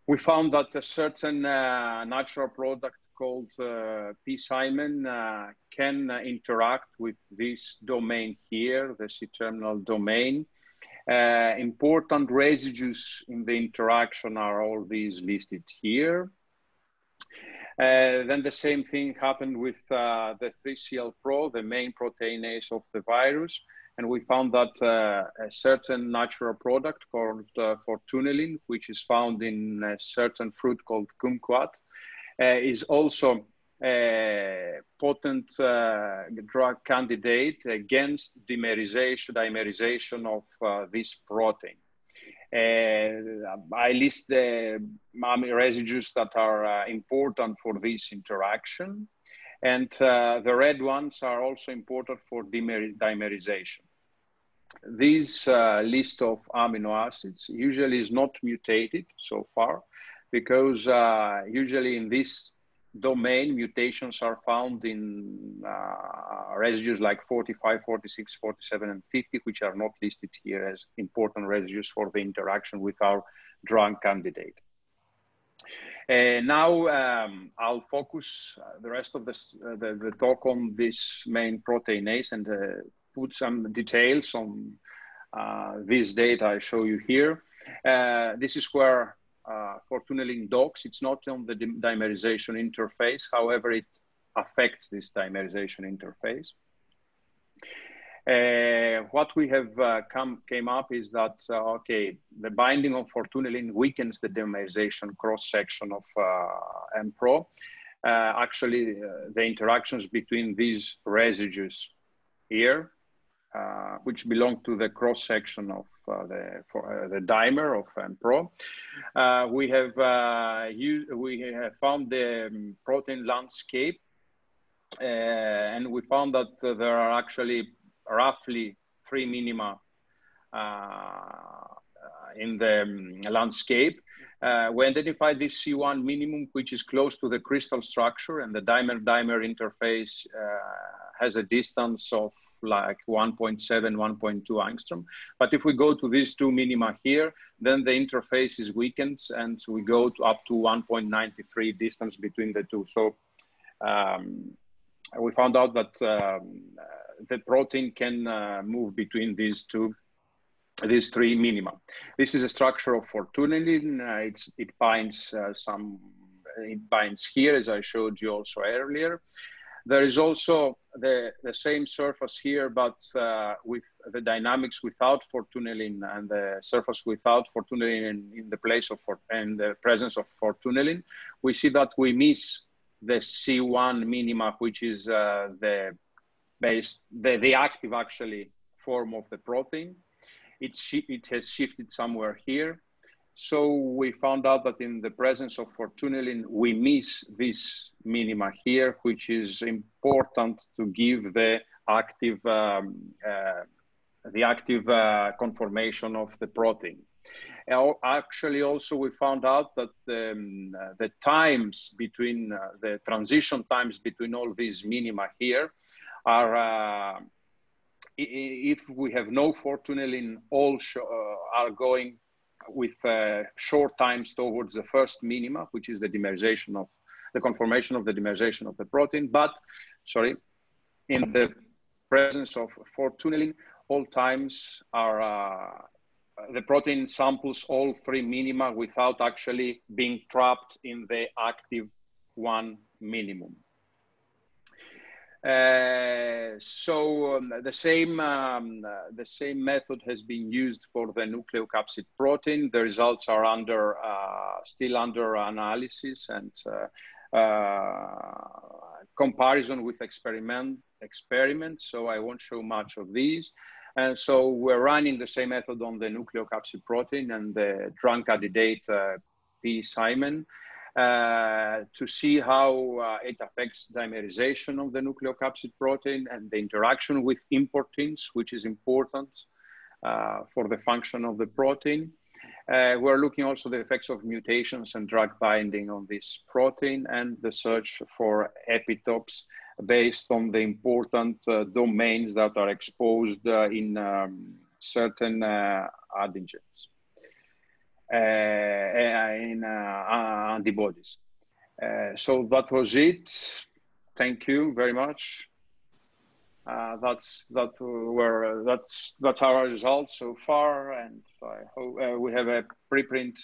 We found that a certain natural product called uh, P-Simon uh, can uh, interact with this domain here, the C-terminal domain. Uh, important residues in the interaction are all these listed here. Uh, then the same thing happened with the 3CL Pro, the main proteinase of the virus. And we found that a certain natural product called fortunelin, which is found in a certain fruit called kumquat, is also a potent uh, drug candidate against dimerization, dimerization of uh, this protein. I list the amino residues that are important for this interaction. And uh, the red ones are also important for dimer dimerization. This uh, list of amino acids usually is not mutated so far, because uh, usually in this domain, mutations are found in uh, residues like 45, 46, 47, and 50, which are not listed here as important residues for the interaction with our drug candidate. Uh, now um, I'll focus uh, the rest of this, uh, the, the, talk on this main proteinase and uh, put some details on uh, this data I show you here. this is where uh, for tunneling docks. It's not on the dimerization interface. However, it affects this dimerization interface. Uh, what we have uh, come came up is that uh, okay, the binding of fortunelin weakens the dimerization cross section of uh, MPRO. Uh, actually, uh, the interactions between these residues here uh, which belong to the cross section of uh, the for, uh, the dimer of MPRO. Uh, we have used, we have found the um, protein landscape, and we found that there are actually roughly three minima in the um, landscape. Uh, we identified this C1 minimum, which is close to the crystal structure, and the dimer-dimer interface uh, has a distance of like 1.7, 1.2 angstrom. But if we go to these two minima here, then the interface is weakened and we go to up to 1.93 distance between the two. So um, we found out that um, the protein can uh, move between these two these three minima. This is a structure of fortunelin. Uh, it binds uh, some, it binds here as I showed you also earlier. There is also the, the same surface here, but uh, with the dynamics without fortunelin and the surface without fortunelin in, in the place of, and the presence of fortunelin, we see that we miss the C1 minima, which is uh, the base, the, the active actually form of the protein. It, it has shifted somewhere here. So we found out that in the presence of fortunelin, we miss this minima here, which is important to give the active, um, uh, the active uh, conformation of the protein. Actually, also we found out that um, the times between uh, the transition times between all these minima here are uh, if we have no fortunelin, all uh, are going with uh, short times towards the first minima, which is the dimerization of the conformation of the dimerization of the protein. But, sorry, in the presence of fortunelin, all times are uh, the protein samples all three minima without actually being trapped in the active one minimum. Uh, so um, the same um, uh, the same method has been used for the nucleocapsid protein. The results are under uh, still under analysis and uh, uh, comparison with experiment experiments. So I won't show much of these. And so we're running the same method on the nucleocapsid protein and the drug candidate P. Simon. Uh, to see how uh, it affects dimerization of the nucleocapsid protein and the interaction with importins, which is important uh, for the function of the protein. Uh, we're looking also the effects of mutations and drug binding on this protein and the search for epitopes based on the important uh, domains that are exposed in um, certain antigens. Uh, uh, Uh, in uh, uh antibodies. Uh, so that was it. Thank you very much. that's that were that's that's our results so far, and I hope we have a preprint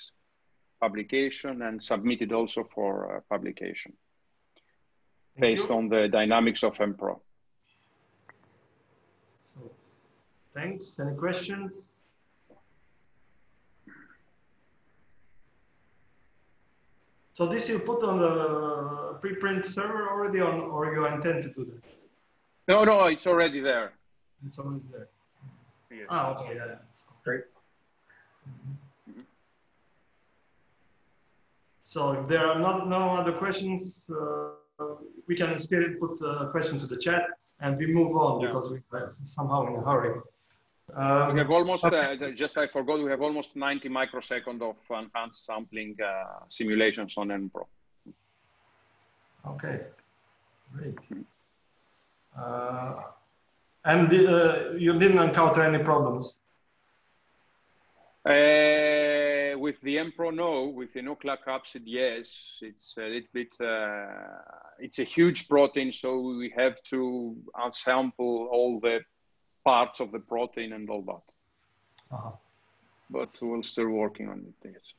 publication and submitted also for publication based on the dynamics of MPRO. So, thanks. Any questions? So this you put on the preprint server already on, or you intend to do that? No, no, it's already there. It's already there. Yes. Ah, okay, yeah. Great. Mm -hmm. So if there are not no other questions, uh, we can still put the question to the chat and we move on yeah. because we're somehow in a hurry. Um, we have almost, okay. uh, just I forgot, we have almost 90 microsecond of enhanced sampling uh, simulations on MPRO. Okay, great. Uh, and uh, you didn't encounter any problems? Uh, with the MPRO, no. With the nuclear capsid, yes. It's a little bit, uh, it's a huge protein, so we have to sample all the parts of the protein and all that. Uh -huh. But we're still working on it. Yes.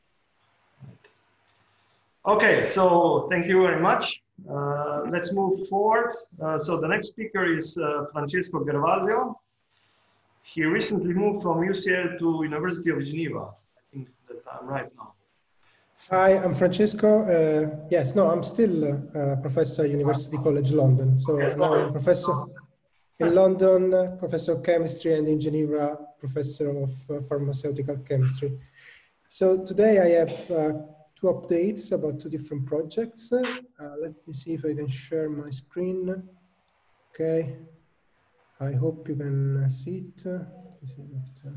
Okay, so thank you very much. Uh, let's move forward. Uh, so the next speaker is uh, Francesco Gervasio. He recently moved from UCL to University of Geneva. I think that I'm right now. Hi, I'm Francesco. Uh, yes, no, I'm still a professor at University College London. So yes, now I'm professor in London, professor of chemistry, and in Geneva, professor of uh, pharmaceutical chemistry. So today I have uh, two updates about two different projects. Uh, let me see if I can share my screen. Okay. I hope you can see it. Is it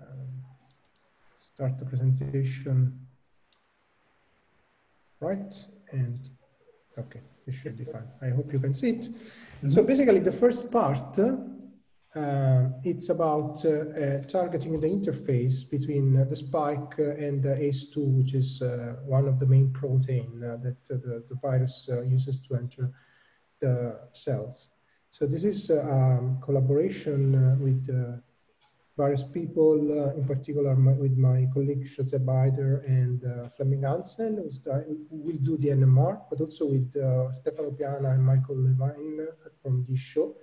um, start the presentation. Right, and okay, this should be fine. I hope you can see it. Mm -hmm. So basically the first part, uh, it's about uh, uh, targeting the interface between uh, the spike and the ACE2, which is uh, one of the main protein uh, that the, the virus uses to enter the cells. So this is a um, collaboration with various people, in particular my, with my colleague Josep Beider and Flemming Hansen, who will do the NMR, but also with Stefano Piana and Michael Levine from this show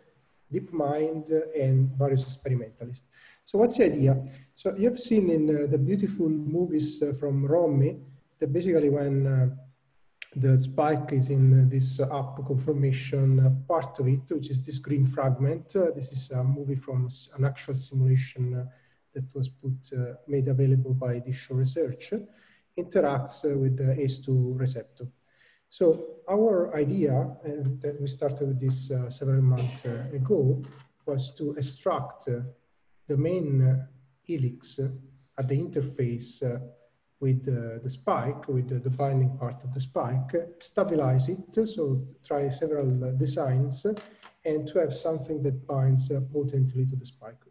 DeepMind, and various experimentalists. So what's the idea? So you've seen in uh, the beautiful movies uh, from Romy that basically when uh, the spike is in this up conformation part of it, which is this green fragment. this is a movie from an actual simulation that was put, made available by this research, interacts with the ACE2 receptor. So our idea, and that we started with this uh, several months uh, ago, was to extract uh, the main uh, helix at the interface uh, with the spike, with the, binding part of the spike, stabilize it, so try several designs, and to have something that binds potently to the spike.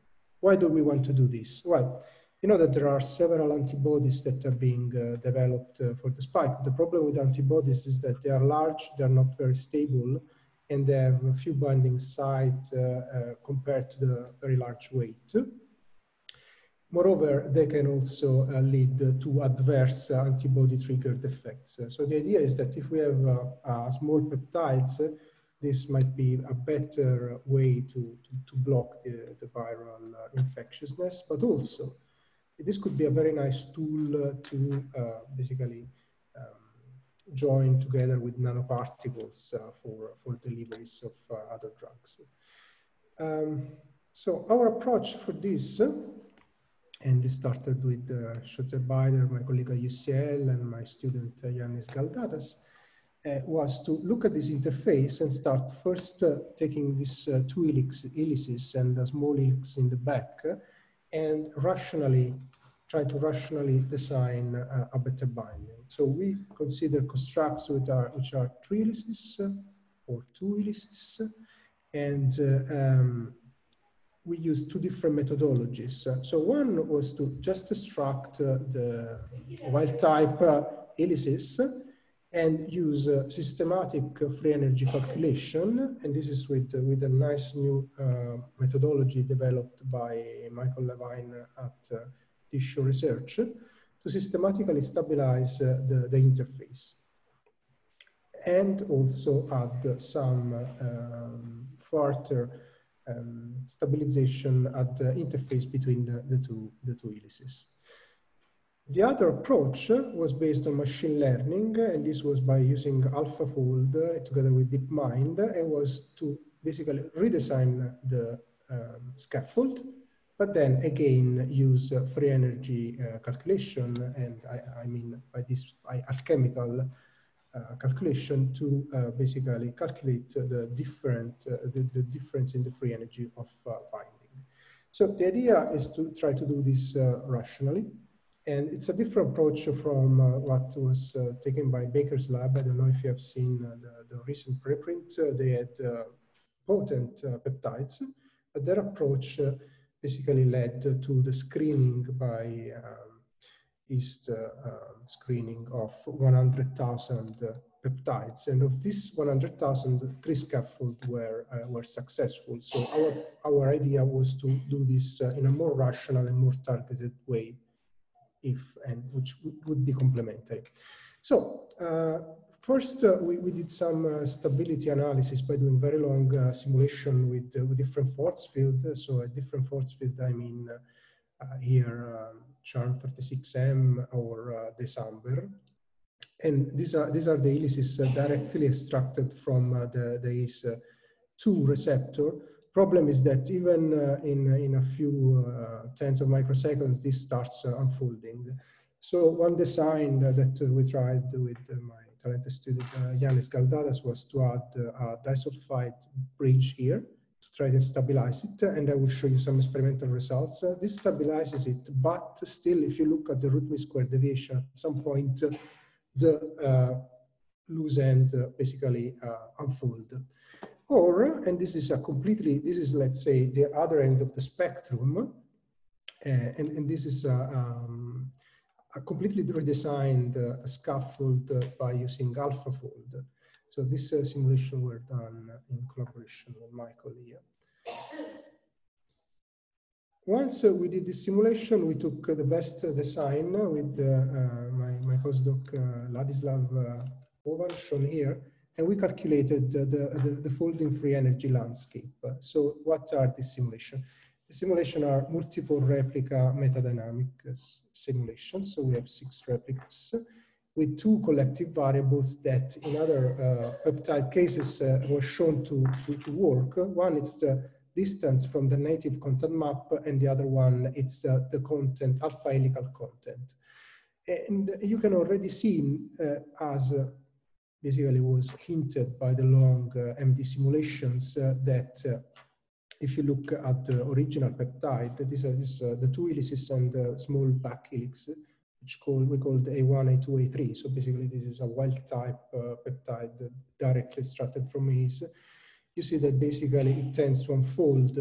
Why do we want to do this? Well, you know that there are several antibodies that are being uh, developed uh, for the spike. The problem with antibodies is that they are large, they're not very stable, and they have a few binding sites uh, uh compared to the very large weight. Moreover, they can also uh, lead to adverse antibody triggered effects. so the idea is that if we have small peptides, this might be a better way to, to, to block the, the viral infectiousness, but also this could be a very nice tool to uh, basically um, join together with nanoparticles uh, for, for deliveries of uh, other drugs. Um, so our approach for this, and this started with uh, Josep Beider, my colleague at UCL, and my student uh, Yannis Galdadas, uh, was to look at this interface and start first uh, taking these uh, two helix, helices and a small helix in the back and rationally try to rationally design uh, a better binding. So we consider constructs which are, which are three helices uh, or two helices, and uh, um, we used two different methodologies. So one was to just extract uh, the wild type uh, helices and use uh, systematic free energy calculation. And this is with, uh, with a nice new uh, methodology developed by Michael Levine at tissue research to systematically stabilize the, the interface and also add some um, further um, stabilization at the interface between the, the, two, the two helices. The other approach was based on machine learning, and this was by using AlphaFold uh, together with DeepMind, and was to basically redesign the um, scaffold, but then again use uh, free energy uh, calculation, and I, I, mean by this by alchemical calculation to uh, basically calculate the different uh, the, the, difference in the free energy of binding. So the idea is to try to do this rationally. And it's a different approach from uh, what was uh, taken by Baker's lab. I don't know if you have seen uh, the, the, recent preprint. Uh, they had uh, potent uh, peptides, but their approach basically led to the screening by um, East um, screening of 100,000 peptides. And of this 100,000, three scaffold were, were successful. So our, our idea was to do this in a more rational and more targeted way if and which would be complementary. So uh, first uh, we, we did some uh, stability analysis by doing very long uh, simulation with, uh, with different force field. So a different force field, I mean uh, here um, CHARM 36M or December. And these are, these are the helices directly extracted from the, the ACE2 receptor Problem is that even uh, in, in a few uh, tens of microseconds, this starts uh, unfolding. So one design that we tried with my talented student Yannis Galdadas was to add a disulfide bridge here to try to stabilize it, and I will show you some experimental results. Uh, this stabilizes it, but still, if you look at the root mean square deviation, at some point, uh, the loose end uh, basically uh, unfold. Or, and this is a completely, this is, let's say, the other end of the spectrum, uh, and, and this is a, um, a completely redesigned scaffold by using AlphaFold. So this uh, simulation were done in collaboration with Michael here. Once uh, we did this simulation, we took uh, the best design with my, my postdoc Ladislav Bovan shown here, and we calculated the, the, the, folding free energy landscape. So what are these simulations? The simulation are multiple replica metadynamic simulations. So we have six replicas with two collective variables that in other uh, peptide cases uh, were shown to, to, to, work. One is the distance from the native content map and the other one it's uh, the content, alpha helical content. And you can already see uh, as uh, basically was hinted by the long uh, MD simulations that if you look at the original peptide, this is the two helices and the small back helix, which we called A1, A2, A3. So basically this is a wild type uh, peptide directly extracted from maize. You see that basically it tends to unfold.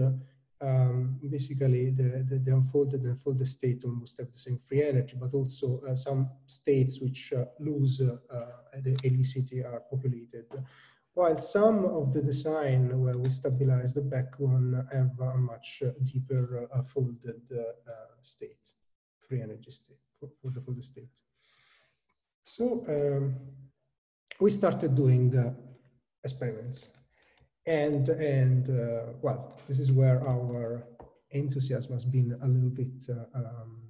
Um, basically the, the, the, unfolded and folded state almost have the same free energy, but also uh, some states which uh, lose uh, the helicity are populated. While some of the design where we stabilize the backbone have a much deeper uh, folded uh, state, free energy state for, for, the, for the state. So um, we started doing uh, experiments. And, and uh, well, this is where our enthusiasm has been a little bit uh, um,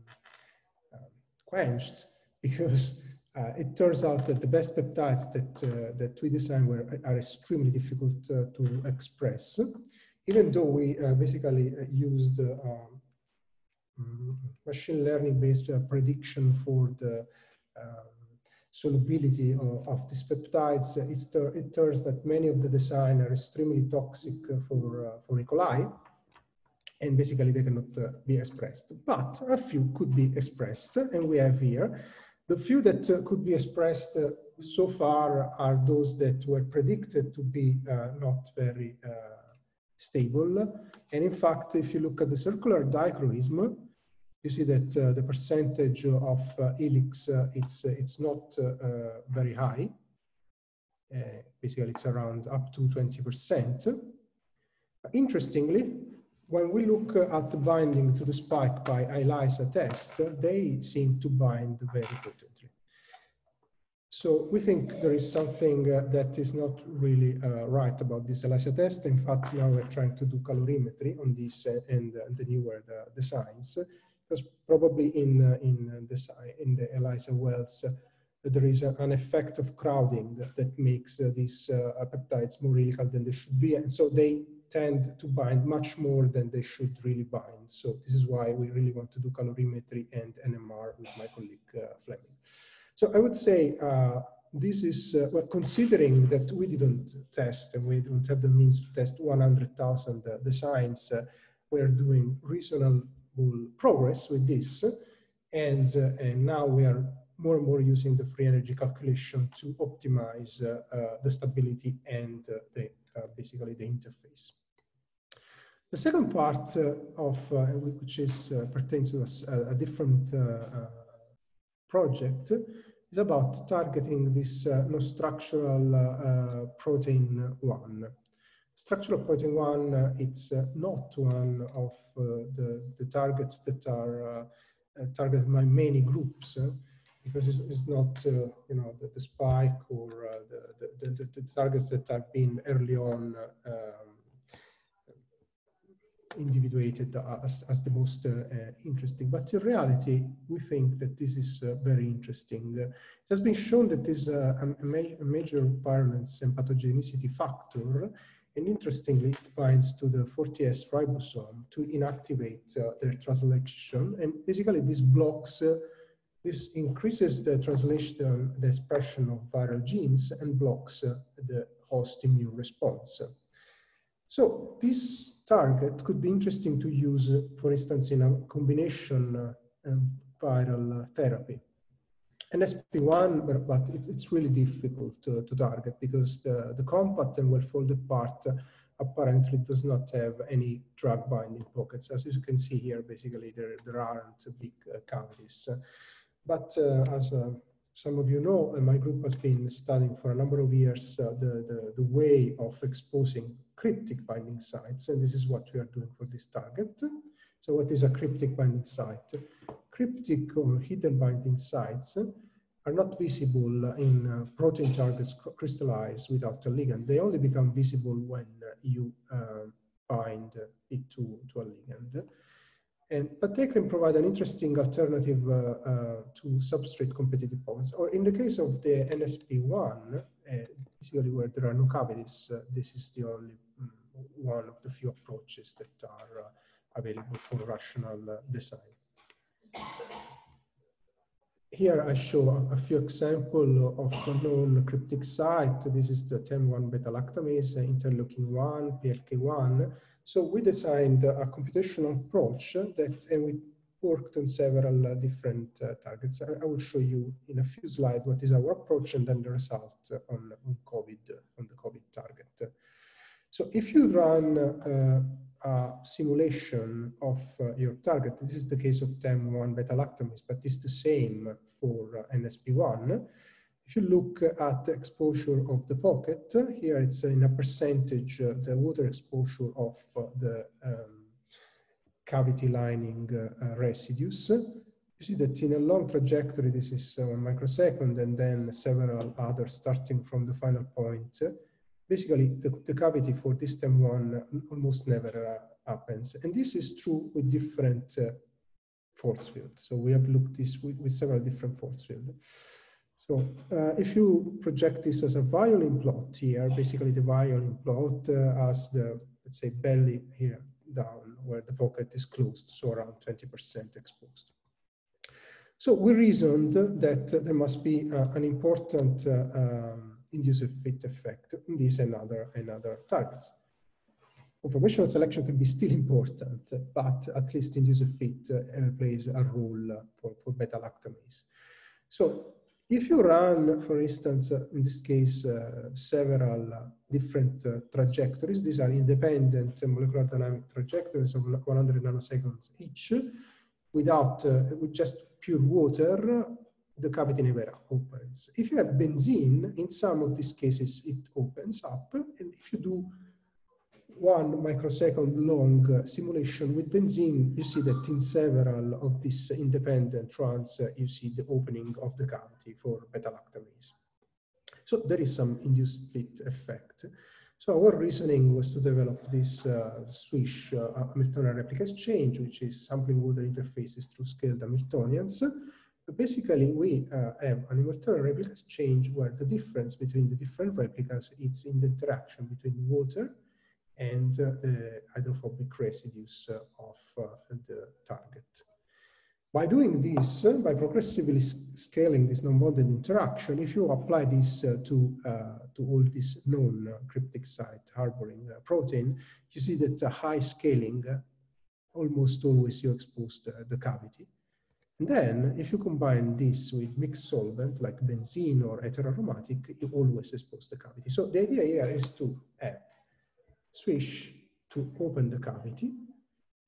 um quenched because uh, it turns out that the best peptides that, uh, that we designed were, are extremely difficult uh, to express, even though we basically used um, machine learning based uh, prediction for the um, solubility of, of, these peptides, it turns that many of the design are extremely toxic for, uh, for E. coli, and basically they cannot uh, be expressed. But a few could be expressed, and we have here. The few that uh, could be expressed uh, so far are those that were predicted to be uh, not very stable. And in fact, if you look at the circular dichroism, you see that uh, the percentage of uh, helix, uh, it's, uh, it's not uh, uh, very high. basically, it's around up to 20%. Interestingly, when we look at the binding to the spike by ELISA test, they seem to bind very potently. So we think there is something uh, that is not really uh, right about this ELISA test. In fact, now we're trying to do calorimetry on this uh, and the newer designs because probably in, uh, in, the, in the ELISA wells, uh, there is a, an effect of crowding that, makes uh, these peptides more helical than they should be. And so they tend to bind much more than they should really bind. So this is why we really want to do calorimetry and NMR with my colleague Fleming. So I would say uh, this is, uh, well, considering that we didn't test and we don't have the means to test 100,000 uh, designs, we're doing reasonable progress with this. And, uh, and now we are more and more using the free energy calculation to optimize uh, uh, the stability and the, basically the interface. The second part of, which is pertains to a, a different project, is about targeting this uh, no structural uh, protein 1. Structural protein one, uh, it's uh, not one of uh, the, the targets that are uh, uh, targeted by many groups because it's, it's not, you know, the, the, spike or the, the, the, targets that have been early on um, individuated as, as the most uh, uh, interesting. But in reality, we think that this is uh, very interesting. it has been shown that this is a, a, ma a major virulence and pathogenicity factor and interestingly, it binds to the 40S ribosome to inactivate uh, their translation. And basically this blocks, uh, this increases the translation, the expression of viral genes and blocks uh, the host immune response. So this target could be interesting to use, for instance, in a combination uh, viral therapy. NSP1, but, but it, it's really difficult to, to, target because the, the compact and well-folded part apparently does not have any drug binding pockets. As you can see here, basically there, there aren't big uh, cavities. But uh, as uh, some of you know, uh, my group has been studying for a number of years uh, the, the, the, way of exposing cryptic binding sites, and this is what we are doing for this target. So what is a cryptic binding site? Cryptic or hidden binding sites are not visible in uh, protein targets crystallized without a ligand. They only become visible when uh, you uh, bind it to, to a ligand. And, but they can provide an interesting alternative uh, uh, to substrate competitive pockets. Or in the case of the NSP1, uh, basically where there are no cavities, this is the only um, one of the few approaches that are available for rational design here I show a few examples of known cryptic site. This is the TEM1 beta lactamase, interleukin 1, PLK1. So we designed a computational approach that, and we worked on several uh, different uh, targets. I, I, will show you in a few slides what is our approach and then the result on, on COVID, on the COVID target. So if you run uh, simulation of uh, your target. This is the case of TEM1 beta lactamase, but it's the same for uh, NSP1. If you look at the exposure of the pocket, here it's in a percentage, uh, the water exposure of uh, the um, cavity lining uh, residues. You see that in a long trajectory, this is one microsecond, and then several others starting from the final point basically the, the cavity for this TEM1 almost never uh, happens. And this is true with different uh, force fields. So we have looked this with, with several different force fields. So uh, if you project this as a violin plot here, basically the violin plot uh, has the, let's say, belly here down where the pocket is closed, so around 20% exposed. So we reasoned that there must be uh, an important uh, um, inducive fit effect in these and other, and other targets. Conformational selection can be still important, but at least inducive fit uh, plays a role for, for beta lactamase. So if you run, for instance, uh, in this case, uh, several uh, different trajectories, these are independent molecular dynamic trajectories of 100 nanoseconds each, without, uh, with just pure water, the cavity never opens. If you have benzene, in some of these cases, it opens up. And if you do one microsecond long simulation with benzene, you see that in several of these independent runs, uh, you see the opening of the cavity for beta-lactamase. So there is some induced fit effect. So our reasoning was to develop this uh, Swish uh, Hamiltonian replica exchange, which is sampling water interfaces through scaled Hamiltonians basically we uh, have an Hamiltonian replica exchange where the difference between the different replicas is in the interaction between water and uh, the hydrophobic residues uh, of uh, the target. By doing this, uh, by progressively scaling this non-bonded interaction, if you apply this uh, to, to all these known cryptic site harboring protein, you see that high scaling almost always you expose the cavity. And then if you combine this with mixed solvent like benzene or heteroaromatic, you always expose the cavity. So the idea here is to have swish to open the cavity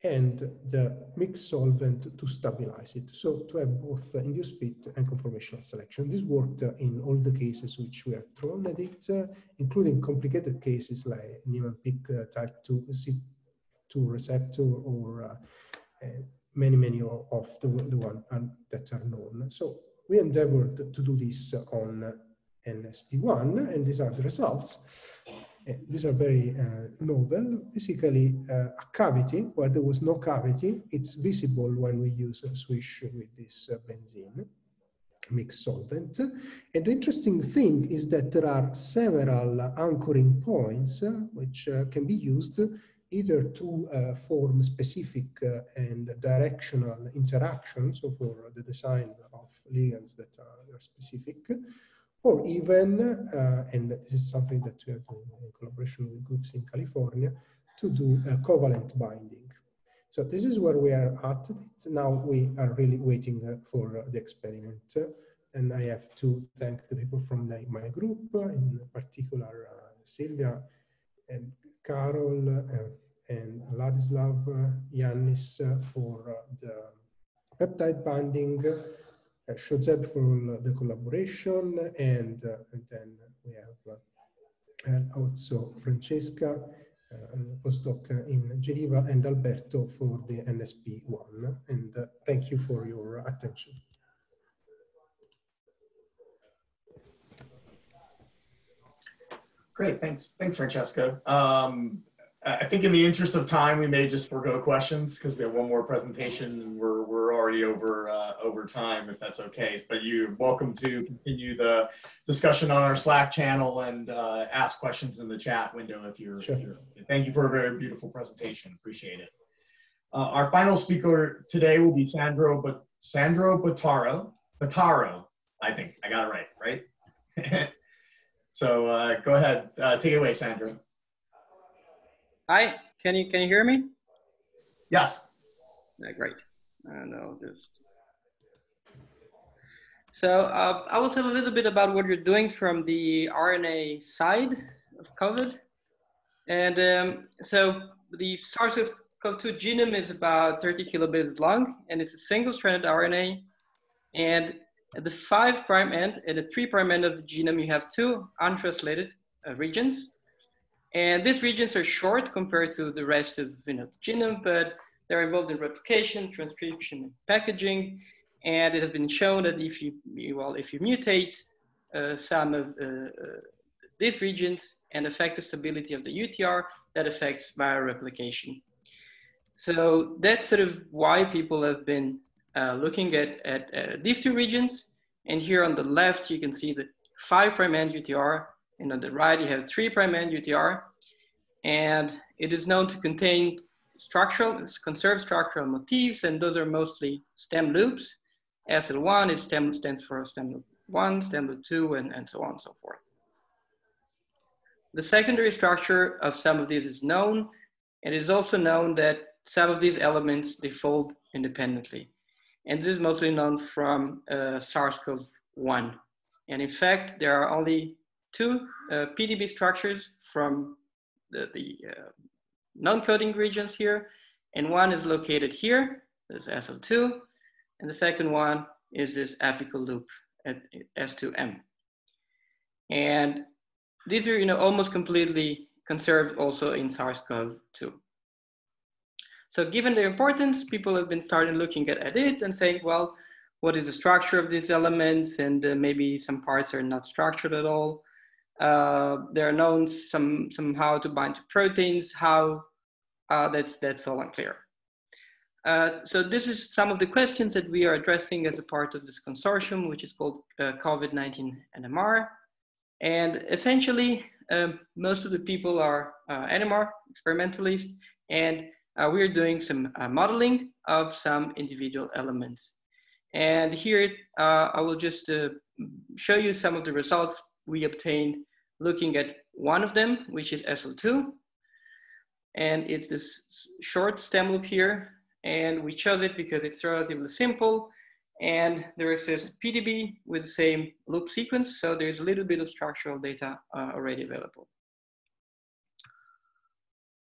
and the mixed solvent to stabilize it. So to have both induced fit and conformational selection. This worked in all the cases which we have thrown at it, uh, including complicated cases like Niemann-Pick uh, type 2 C2 receptor or uh, uh many, many of the, the one that are known. So we endeavored to do this on NSP1, and these are the results. Uh, these are very uh, novel. Basically, uh, a cavity where there was no cavity, it's visible when we use a swish with this uh, benzene mixed solvent. And the interesting thing is that there are several anchoring points uh, which uh, can be used either to uh, form specific uh, and directional interactions, so for the design of ligands that are, specific, or even, uh, and this is something that we are doing in collaboration with groups in California, to do covalent binding. So this is where we are at. Now we are really waiting uh, for the experiment. And I have to thank the people from the, my group, in particular uh, Sylvia and Carol uh, and Ladislav, uh, Yannis for the peptide binding, uh, Josep for the collaboration, and, and then we have also Francesca uh, postdoc in Geneva and Alberto for the NSP1. And uh, thank you for your attention. Great, thanks, thanks, Francesco. Um, I think in the interest of time, we may just forego questions because we have one more presentation and we're, we're already over uh, over time if that's okay. But you're welcome to continue the discussion on our Slack channel and uh, ask questions in the chat window if you're, sure. if you're, Thank you for a very beautiful presentation. Appreciate it. Uh, our final speaker today will be Sandro, but Sandro Bottaro. Bottaro, I think I got it right, right? so uh, go ahead, uh, take it away, Sandro. Hi, can you can you hear me? Yes. Yeah, great. And I'll just. So uh, I will tell a little bit about what you're doing from the RNA side of COVID. And um, so the SARS-CoV-2 genome is about 30 kilobases long, and it's a single-stranded RNA. And at the five prime end and the three prime end of the genome, you have two untranslated uh, regions. And these regions are short compared to the rest of you know, the genome, but they're involved in replication, transcription, and packaging. And it has been shown that if you, well, if you mutate uh, some of uh, uh, these regions and affect the stability of the UTR, that affects viral replication. So that's sort of why people have been uh, looking at, at these two regions. And here on the left, you can see the five prime end UTR and on the right, you have three prime end UTR. And it is known to contain structural, conserved structural motifs, and those are mostly stem loops. SL1 is stem, stands for stem loop one, stem loop two, and, and so on and so forth. The secondary structure of some of these is known, and it is also known that some of these elements, they fold independently. And this is mostly known from uh, SARS-CoV-1. And in fact, there are only two uh, PDB structures from the, the uh, non-coding regions here, and one is located here, this SL2, and the second one is this apical loop at S2M. And these are you know, almost completely conserved also in SARS-CoV-2. So given the importance, people have been starting looking at, at it and saying, well, what is the structure of these elements? And uh, maybe some parts are not structured at all. Uh, they're known some, somehow to bind to proteins, how uh, that's, that's all unclear. Uh, so this is some of the questions that we are addressing as a part of this consortium, which is called uh, COVID-19 NMR. And essentially, um, most of the people are uh, NMR experimentalists, and uh, we're doing some modeling of some individual elements. And here, I will just show you some of the results we obtained looking at one of them, which is SL2. And it's this short stem loop here. And we chose it because it's relatively simple. And there is this PDB with the same loop sequence. So there's a little bit of structural data uh, already available.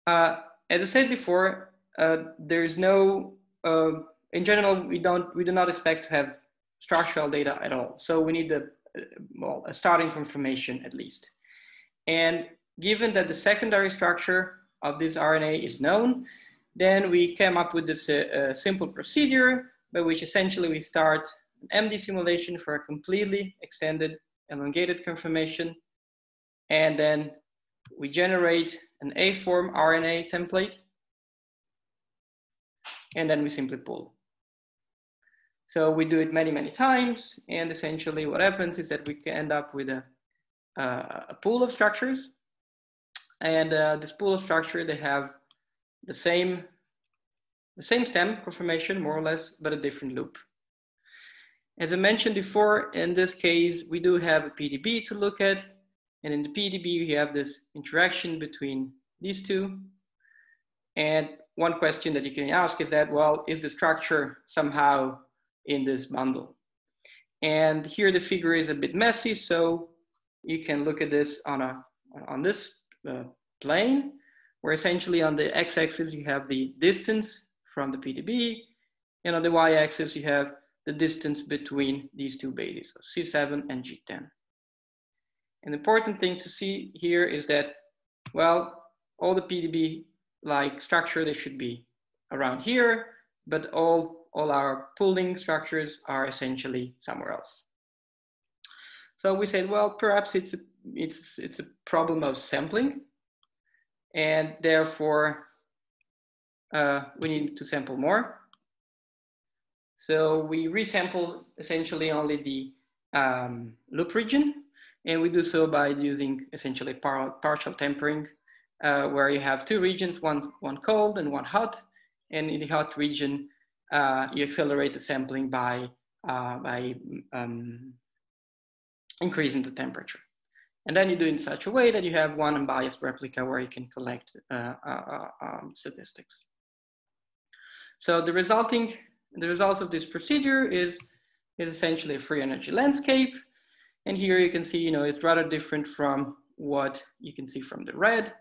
Uh, as I said before, uh, there is no, uh, in general, we don't, we do not expect to have structural data at all. So we need a, well, a starting confirmation at least. And given that the secondary structure of this RNA is known, then we came up with this uh, uh, simple procedure by which essentially we start an MD simulation for a completely extended elongated conformation. And then we generate an A-form RNA template. And then we simply pull. So we do it many, many times. And essentially what happens is that we can end up with a uh, a pool of structures. And uh, this pool of structure, they have the same, the same stem conformation, more or less, but a different loop. As I mentioned before, in this case, we do have a PDB to look at. And in the PDB, we have this interaction between these two. And one question that you can ask is that, well, is the structure somehow in this bundle? And here the figure is a bit messy, so you can look at this on, a, on this uh, plane, where essentially on the x-axis you have the distance from the PDB, and on the y-axis you have the distance between these two bases, so C7 and G10. An important thing to see here is that, well, all the PDB like structure, they should be around here, but all, all our pooling structures are essentially somewhere else. So we said, well, perhaps it's a, it's, it's a problem of sampling and therefore uh, we need to sample more. So we resample essentially only the um, loop region and we do so by using essentially par partial tempering uh, where you have two regions, one, one cold and one hot. And in the hot region, uh, you accelerate the sampling by, uh, by um, increasing the temperature. And then you do it in such a way that you have one unbiased replica where you can collect uh, uh, uh, um, statistics. So the resulting, the result of this procedure is, is essentially a free energy landscape. And here you can see, you know, it's rather different from what you can see from the red.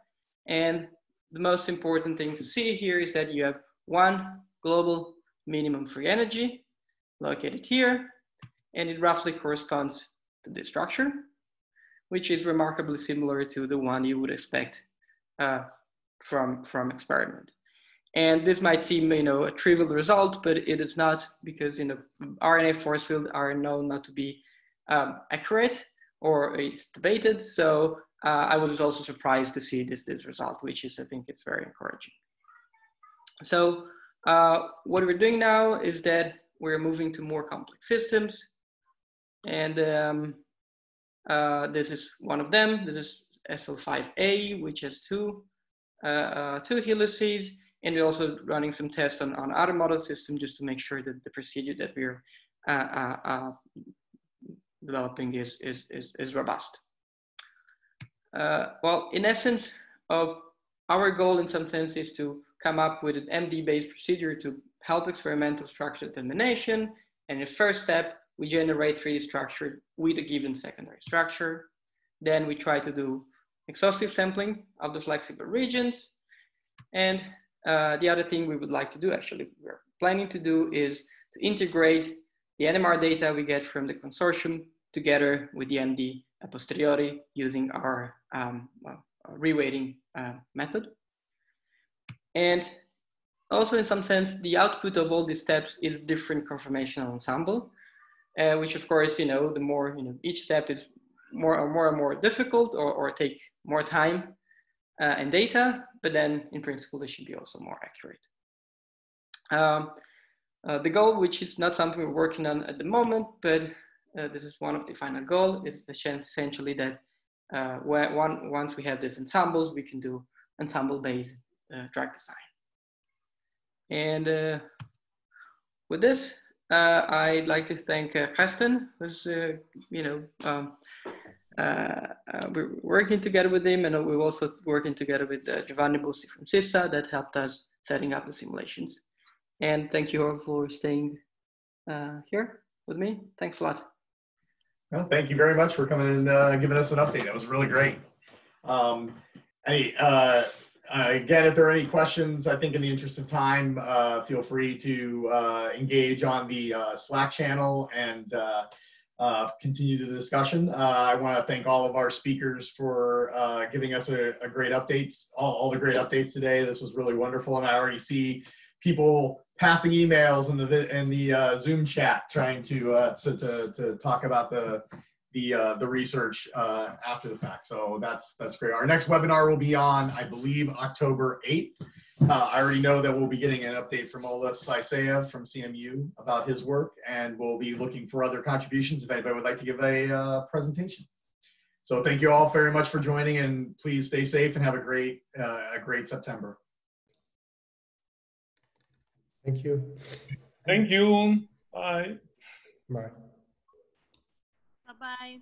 And the most important thing to see here is that you have one global minimum free energy located here, and it roughly corresponds to this structure, which is remarkably similar to the one you would expect uh, from, from experiment. And this might seem, you know, a trivial result, but it is not because, you know, RNA force fields are known not to be um, accurate or it's debated. So uh, I was also surprised to see this, this result, which is, I think it's very encouraging. So uh, what we're doing now is that we're moving to more complex systems. And um, uh, this is one of them. This is SL5A, which has two, uh, uh, two helices. And we're also running some tests on, on other model system just to make sure that the procedure that we're uh, developing is, is, is, is robust. Uh, well, in essence, of our goal in some sense is to come up with an MD-based procedure to help experimental structure determination. And the first step, we generate 3D structure with a given secondary structure. Then we try to do exhaustive sampling of the flexible regions. And uh, the other thing we would like to do, actually, we're planning to do is to integrate the NMR data we get from the consortium together with the MD a posteriori using our um, reweighting uh, method. And also in some sense, the output of all these steps is different conformational ensemble, uh, which of course, you know, the more, you know, each step is more and more and more difficult or, or take more time uh, and data, but then in principle, they should be also more accurate. Um, the goal, which is not something we're working on at the moment, but uh, this is one of the final goal, is the chance essentially that uh, where one, once we have these ensembles, we can do ensemble-based uh, drug design. And uh, with this, uh, I'd like to thank uh, Kresten, who's, uh, you know, um, we're working together with him, and we're also working together with Giovanni Bussi from SISSA that helped us setting up the simulations. And thank you all for staying here with me. Thanks a lot. Well, thank you very much for coming and uh, giving us an update. That was really great. Um, any, uh, again, if there are any questions, I think in the interest of time, uh, feel free to uh, engage on the uh, Slack channel and uh, continue the discussion. I want to thank all of our speakers for giving us a, a great updates, all, all the great updates today. This was really wonderful, and I already see people passing emails in the in the uh, Zoom chat trying to, uh, to, to to talk about the the uh, the research uh, after the fact. So that's that's great. Our next webinar will be on, I believe, October 8th. Uh, I already know that we'll be getting an update from Ola Saisea from CMU about his work, and we'll be looking for other contributions if anybody would like to give a uh, presentation. So thank you all very much for joining, and please stay safe and have a great a great September. Thank you. Thank you. Bye. Bye. Bye-bye.